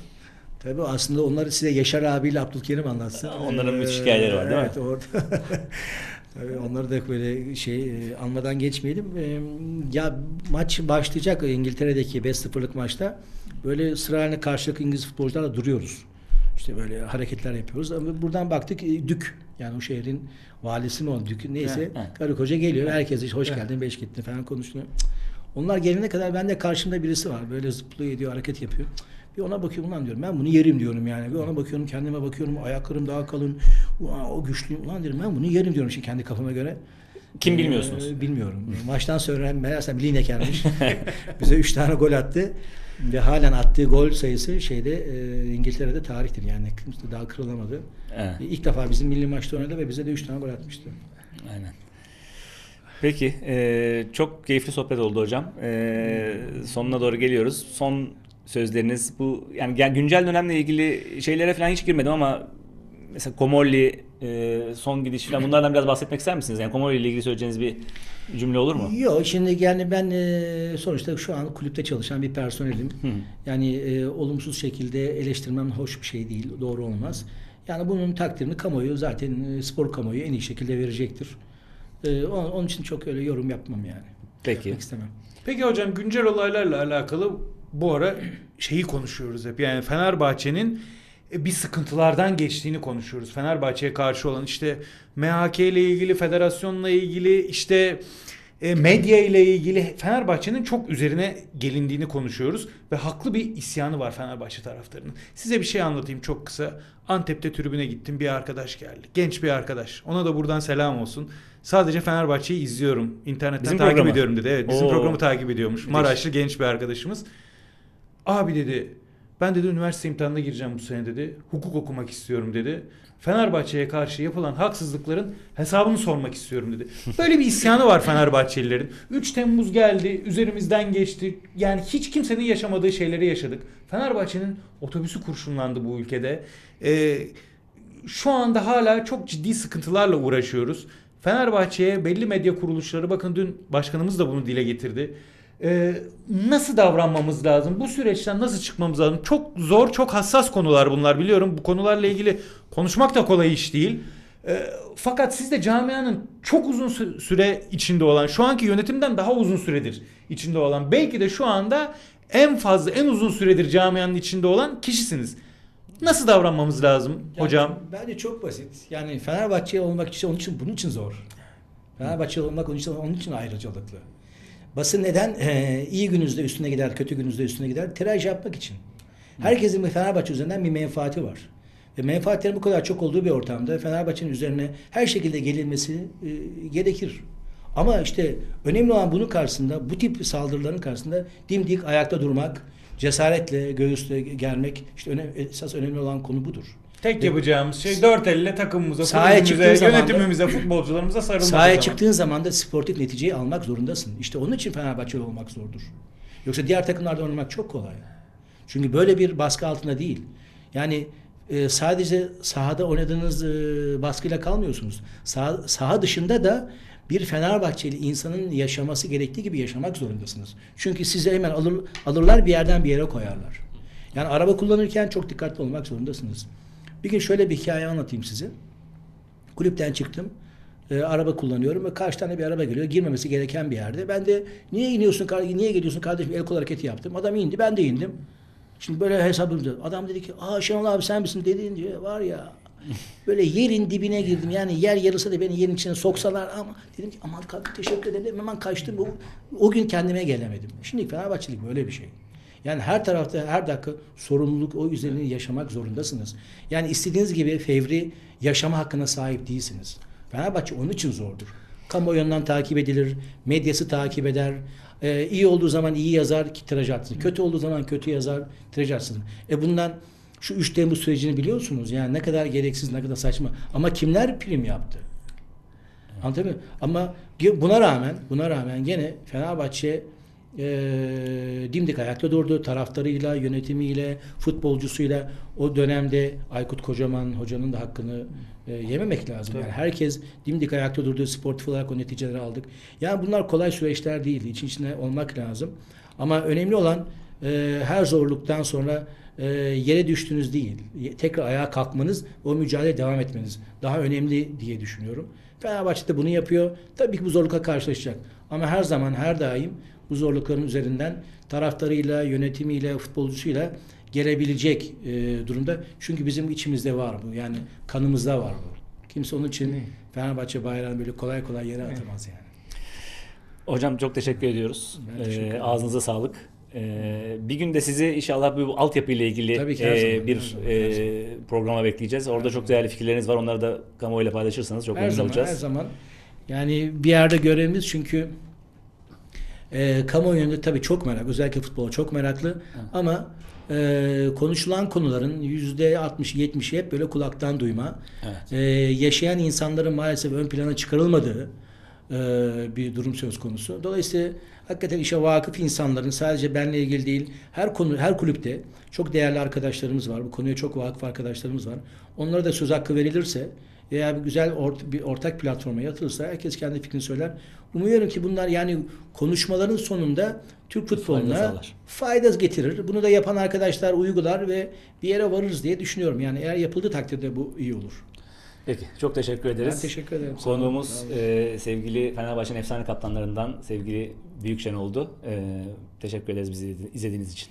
Tabii aslında onları size Yaşar abiyle Abdülkerim anlatsın. Onların Ee, müthiş hikayeleri var, değil mi? Evet orada. <laughs> Onları da böyle şey e, anmadan geçmeyelim. Ee, Ya maç başlayacak İngiltere'deki 5-0'lık maçta. Böyle sırayla karşılıklı İngiliz futbolcularla duruyoruz. İşte böyle hareketler yapıyoruz. Ama buradan baktık e, Dük yani o şehrin valisi mi oldu Dük neyse he. karı koca geliyor. Herkes işte hoş geldin beş gittin falan konuşuyor. Onlar gelene kadar bende karşımda birisi var. Böyle zıplıyor ediyor hareket yapıyor. Bir ona bakıyorum ulan diyorum ben bunu yerim diyorum yani. Bir ona bakıyorum kendime bakıyorum ayaklarım daha kalın. Ulan o güçlüyüm ulan diyorum ben bunu yerim diyorum şimdi kendi kafama göre. Kim Ee, bilmiyorsunuz? bilmiyorum. Maçtan sonra meğersem Lineker'miş. <laughs> Bize 3 tane gol attı. Ve halen attığı gol sayısı şeyde e, İngiltere'de tarihtir yani kimse daha kırılamadı. Evet. İlk defa bizim milli maçta oynadı ve bize de 3 tane gol atmıştı. Aynen. Peki, e, çok keyifli sohbet oldu hocam. E, sonuna doğru geliyoruz. Son sözleriniz bu yani güncel dönemle ilgili şeylere falan hiç girmedim ama mesela Komolli e, son gidiş falan bunlardan biraz bahsetmek ister misiniz? Yani Komolli ile ilgili söyleyeceğiniz bir cümle olur mu? Yok şimdi yani ben e, sonuçta şu an kulüpte çalışan bir personelim. Hı. Yani e, olumsuz şekilde eleştirmem hoş bir şey değil, doğru olmaz. Yani bunun takdirini kamuoyu zaten e, spor kamuoyu en iyi şekilde verecektir. E, onun, onun için çok öyle yorum yapmam yani. Peki. Yapmak istemem. Peki hocam güncel olaylarla alakalı bu ara şeyi konuşuyoruz hep. Yani Fenerbahçe'nin e, bir sıkıntılardan geçtiğini konuşuyoruz. Fenerbahçe'ye karşı olan işte MHK ile ilgili, federasyonla ilgili, işte e, medya ile ilgili Fenerbahçe'nin çok üzerine gelindiğini konuşuyoruz ve haklı bir isyanı var Fenerbahçe taraftarının. Size bir şey anlatayım çok kısa. Antep'te tribüne gittim. Bir arkadaş geldi. Genç bir arkadaş. Ona da buradan selam olsun. Sadece Fenerbahçe'yi izliyorum. İnternetten Bizim takip programı. ediyorum dedi. Evet, bizim Oo. programı takip ediyormuş. Maraşlı genç bir arkadaşımız. Abi dedi ben dedi üniversite imtihanına gireceğim bu sene dedi. Hukuk okumak istiyorum dedi. Fenerbahçe'ye karşı yapılan haksızlıkların hesabını sormak istiyorum dedi. <laughs> Böyle bir isyanı var Fenerbahçelilerin. 3 Temmuz geldi, üzerimizden geçti. Yani hiç kimsenin yaşamadığı şeyleri yaşadık. Fenerbahçe'nin otobüsü kurşunlandı bu ülkede. Ee, şu anda hala çok ciddi sıkıntılarla uğraşıyoruz. Fenerbahçe'ye belli medya kuruluşları bakın dün başkanımız da bunu dile getirdi. Ee, nasıl davranmamız lazım? Bu süreçten nasıl çıkmamız lazım? Çok zor, çok hassas konular bunlar biliyorum. Bu konularla ilgili konuşmak da kolay iş değil. Ee, fakat siz de camianın çok uzun sü- süre içinde olan, şu anki yönetimden daha uzun süredir içinde olan, belki de şu anda en fazla, en uzun süredir camianın içinde olan kişisiniz. Nasıl davranmamız lazım Yani hocam? Bence çok basit. Yani Fenerbahçe olmak için onun için bunun için zor. Fenerbahçe olmak onun için onun için ayrıcalıklı. Basın neden Ee, iyi gününüzde üstüne gider, kötü gününüzde üstüne gider? Tiraj yapmak için. Herkesin bir Fenerbahçe üzerinden bir menfaati var. Ve menfaatlerin bu kadar çok olduğu bir ortamda Fenerbahçe'nin üzerine her şekilde gelinmesi e, gerekir. Ama işte önemli olan bunun karşısında, bu tip saldırıların karşısında dimdik ayakta durmak, cesaretle göğüsle gelmek, işte önem, esas önemli olan konu budur. Tek Ve- yapacağımız şey dört elle takımımıza, Sahaya kulübümüze, da- yönetimimize, futbolcularımıza sarılmak. Sahaya zaman. çıktığın zaman da sportif neticeyi almak zorundasın. İşte onun için Fenerbahçeli olmak zordur. Yoksa diğer takımlarda oynamak çok kolay. Çünkü böyle bir baskı altında değil. Yani e, sadece sahada oynadığınız e, baskıyla kalmıyorsunuz. Saha, saha dışında da bir Fenerbahçeli insanın yaşaması gerektiği gibi yaşamak zorundasınız. Çünkü sizi hemen alır, alırlar bir yerden bir yere koyarlar. Yani araba kullanırken çok dikkatli olmak zorundasınız. Bir gün şöyle bir hikaye anlatayım size. Kulüpten çıktım. E, araba kullanıyorum ve karşı tane bir araba geliyor. Girmemesi gereken bir yerde. Ben de niye iniyorsun, kar- niye geliyorsun kardeşim el kol hareketi yaptım. Adam indi, ben de indim. Şimdi böyle hesabımda. Adam dedi ki, aa Şenol abi sen misin dediğince var ya böyle yerin dibine girdim. Yani yer yarısı da beni yerin içine soksalar ama dedim ki aman kalk teşekkür ederim. Hemen kaçtım. O, o gün kendime gelemedim. Şimdi Fenerbahçelik böyle bir şey. Yani her tarafta her dakika sorumluluk o üzerine yaşamak zorundasınız. Yani istediğiniz gibi fevri yaşama hakkına sahip değilsiniz. Fenerbahçe onun için zordur. Kamuoyundan takip edilir, medyası takip eder. Ee, iyi olduğu zaman iyi yazar tiraj artsın. Kötü olduğu zaman kötü yazar, tiraj artsın. E bundan şu 3 Temmuz sürecini biliyorsunuz. Yani ne kadar gereksiz, ne kadar saçma. Ama kimler prim yaptı? Anlatabiliyor muyum? Ama buna rağmen, buna rağmen gene Fenerbahçe e, dimdik ayakta durdu. Taraftarıyla, yönetimiyle, futbolcusuyla o dönemde Aykut Kocaman hocanın da hakkını e, yememek lazım. Yani herkes dimdik ayakta durdu. Sportif olarak o neticeleri aldık. Yani bunlar kolay süreçler değil. İçin içine olmak lazım. Ama önemli olan e, her zorluktan sonra e, yere düştüğünüz değil. Tekrar ayağa kalkmanız, o mücadele devam etmeniz daha önemli diye düşünüyorum. Fenerbahçe de bunu yapıyor. Tabii ki bu zorlukla karşılaşacak. Ama her zaman, her daim bu zorlukların üzerinden taraftarıyla, yönetimiyle, futbolcusuyla gelebilecek e, durumda. Çünkü bizim içimizde var bu. Yani kanımızda var bu. Kimse onun için Fenerbahçe bayrağını böyle kolay kolay yere atamaz yani. Hocam çok teşekkür ediyoruz. Ben teşekkür Ee, ağzınıza sağlık. Ee, bir gün de sizi inşallah bu altyapı ile ilgili her e, zaman, bir her zaman, her e, programa bekleyeceğiz. Orada çok değerli fikirleriniz var. Onları da kamuoyuyla paylaşırsanız çok her memnun olacağız. her zaman. Yani bir yerde görevimiz çünkü e, kamuoyunda tabii çok merak, özellikle futbola çok meraklı ama e, konuşulan konuların yüzde 60-70'i hep böyle kulaktan duyma. Evet. E, yaşayan insanların maalesef ön plana çıkarılmadığı e, bir durum söz konusu. Dolayısıyla hakikaten işe vakıf insanların sadece benle ilgili değil her konu her kulüpte çok değerli arkadaşlarımız var. Bu konuya çok vakıf arkadaşlarımız var. Onlara da söz hakkı verilirse veya bir güzel ort- bir ortak platforma yatırılırsa herkes kendi fikrini söyler. Umuyorum ki bunlar yani konuşmaların sonunda Türk futboluna fayda getirir. Bunu da yapan arkadaşlar uygular ve bir yere varırız diye düşünüyorum. Yani eğer yapıldığı takdirde bu iyi olur. Peki çok teşekkür ederiz. Ben teşekkür ederim. Konuğumuz e, sevgili Fenerbahçe'nin efsane kaptanlarından sevgili Büyükşen oldu. E, teşekkür ederiz bizi izlediğiniz için.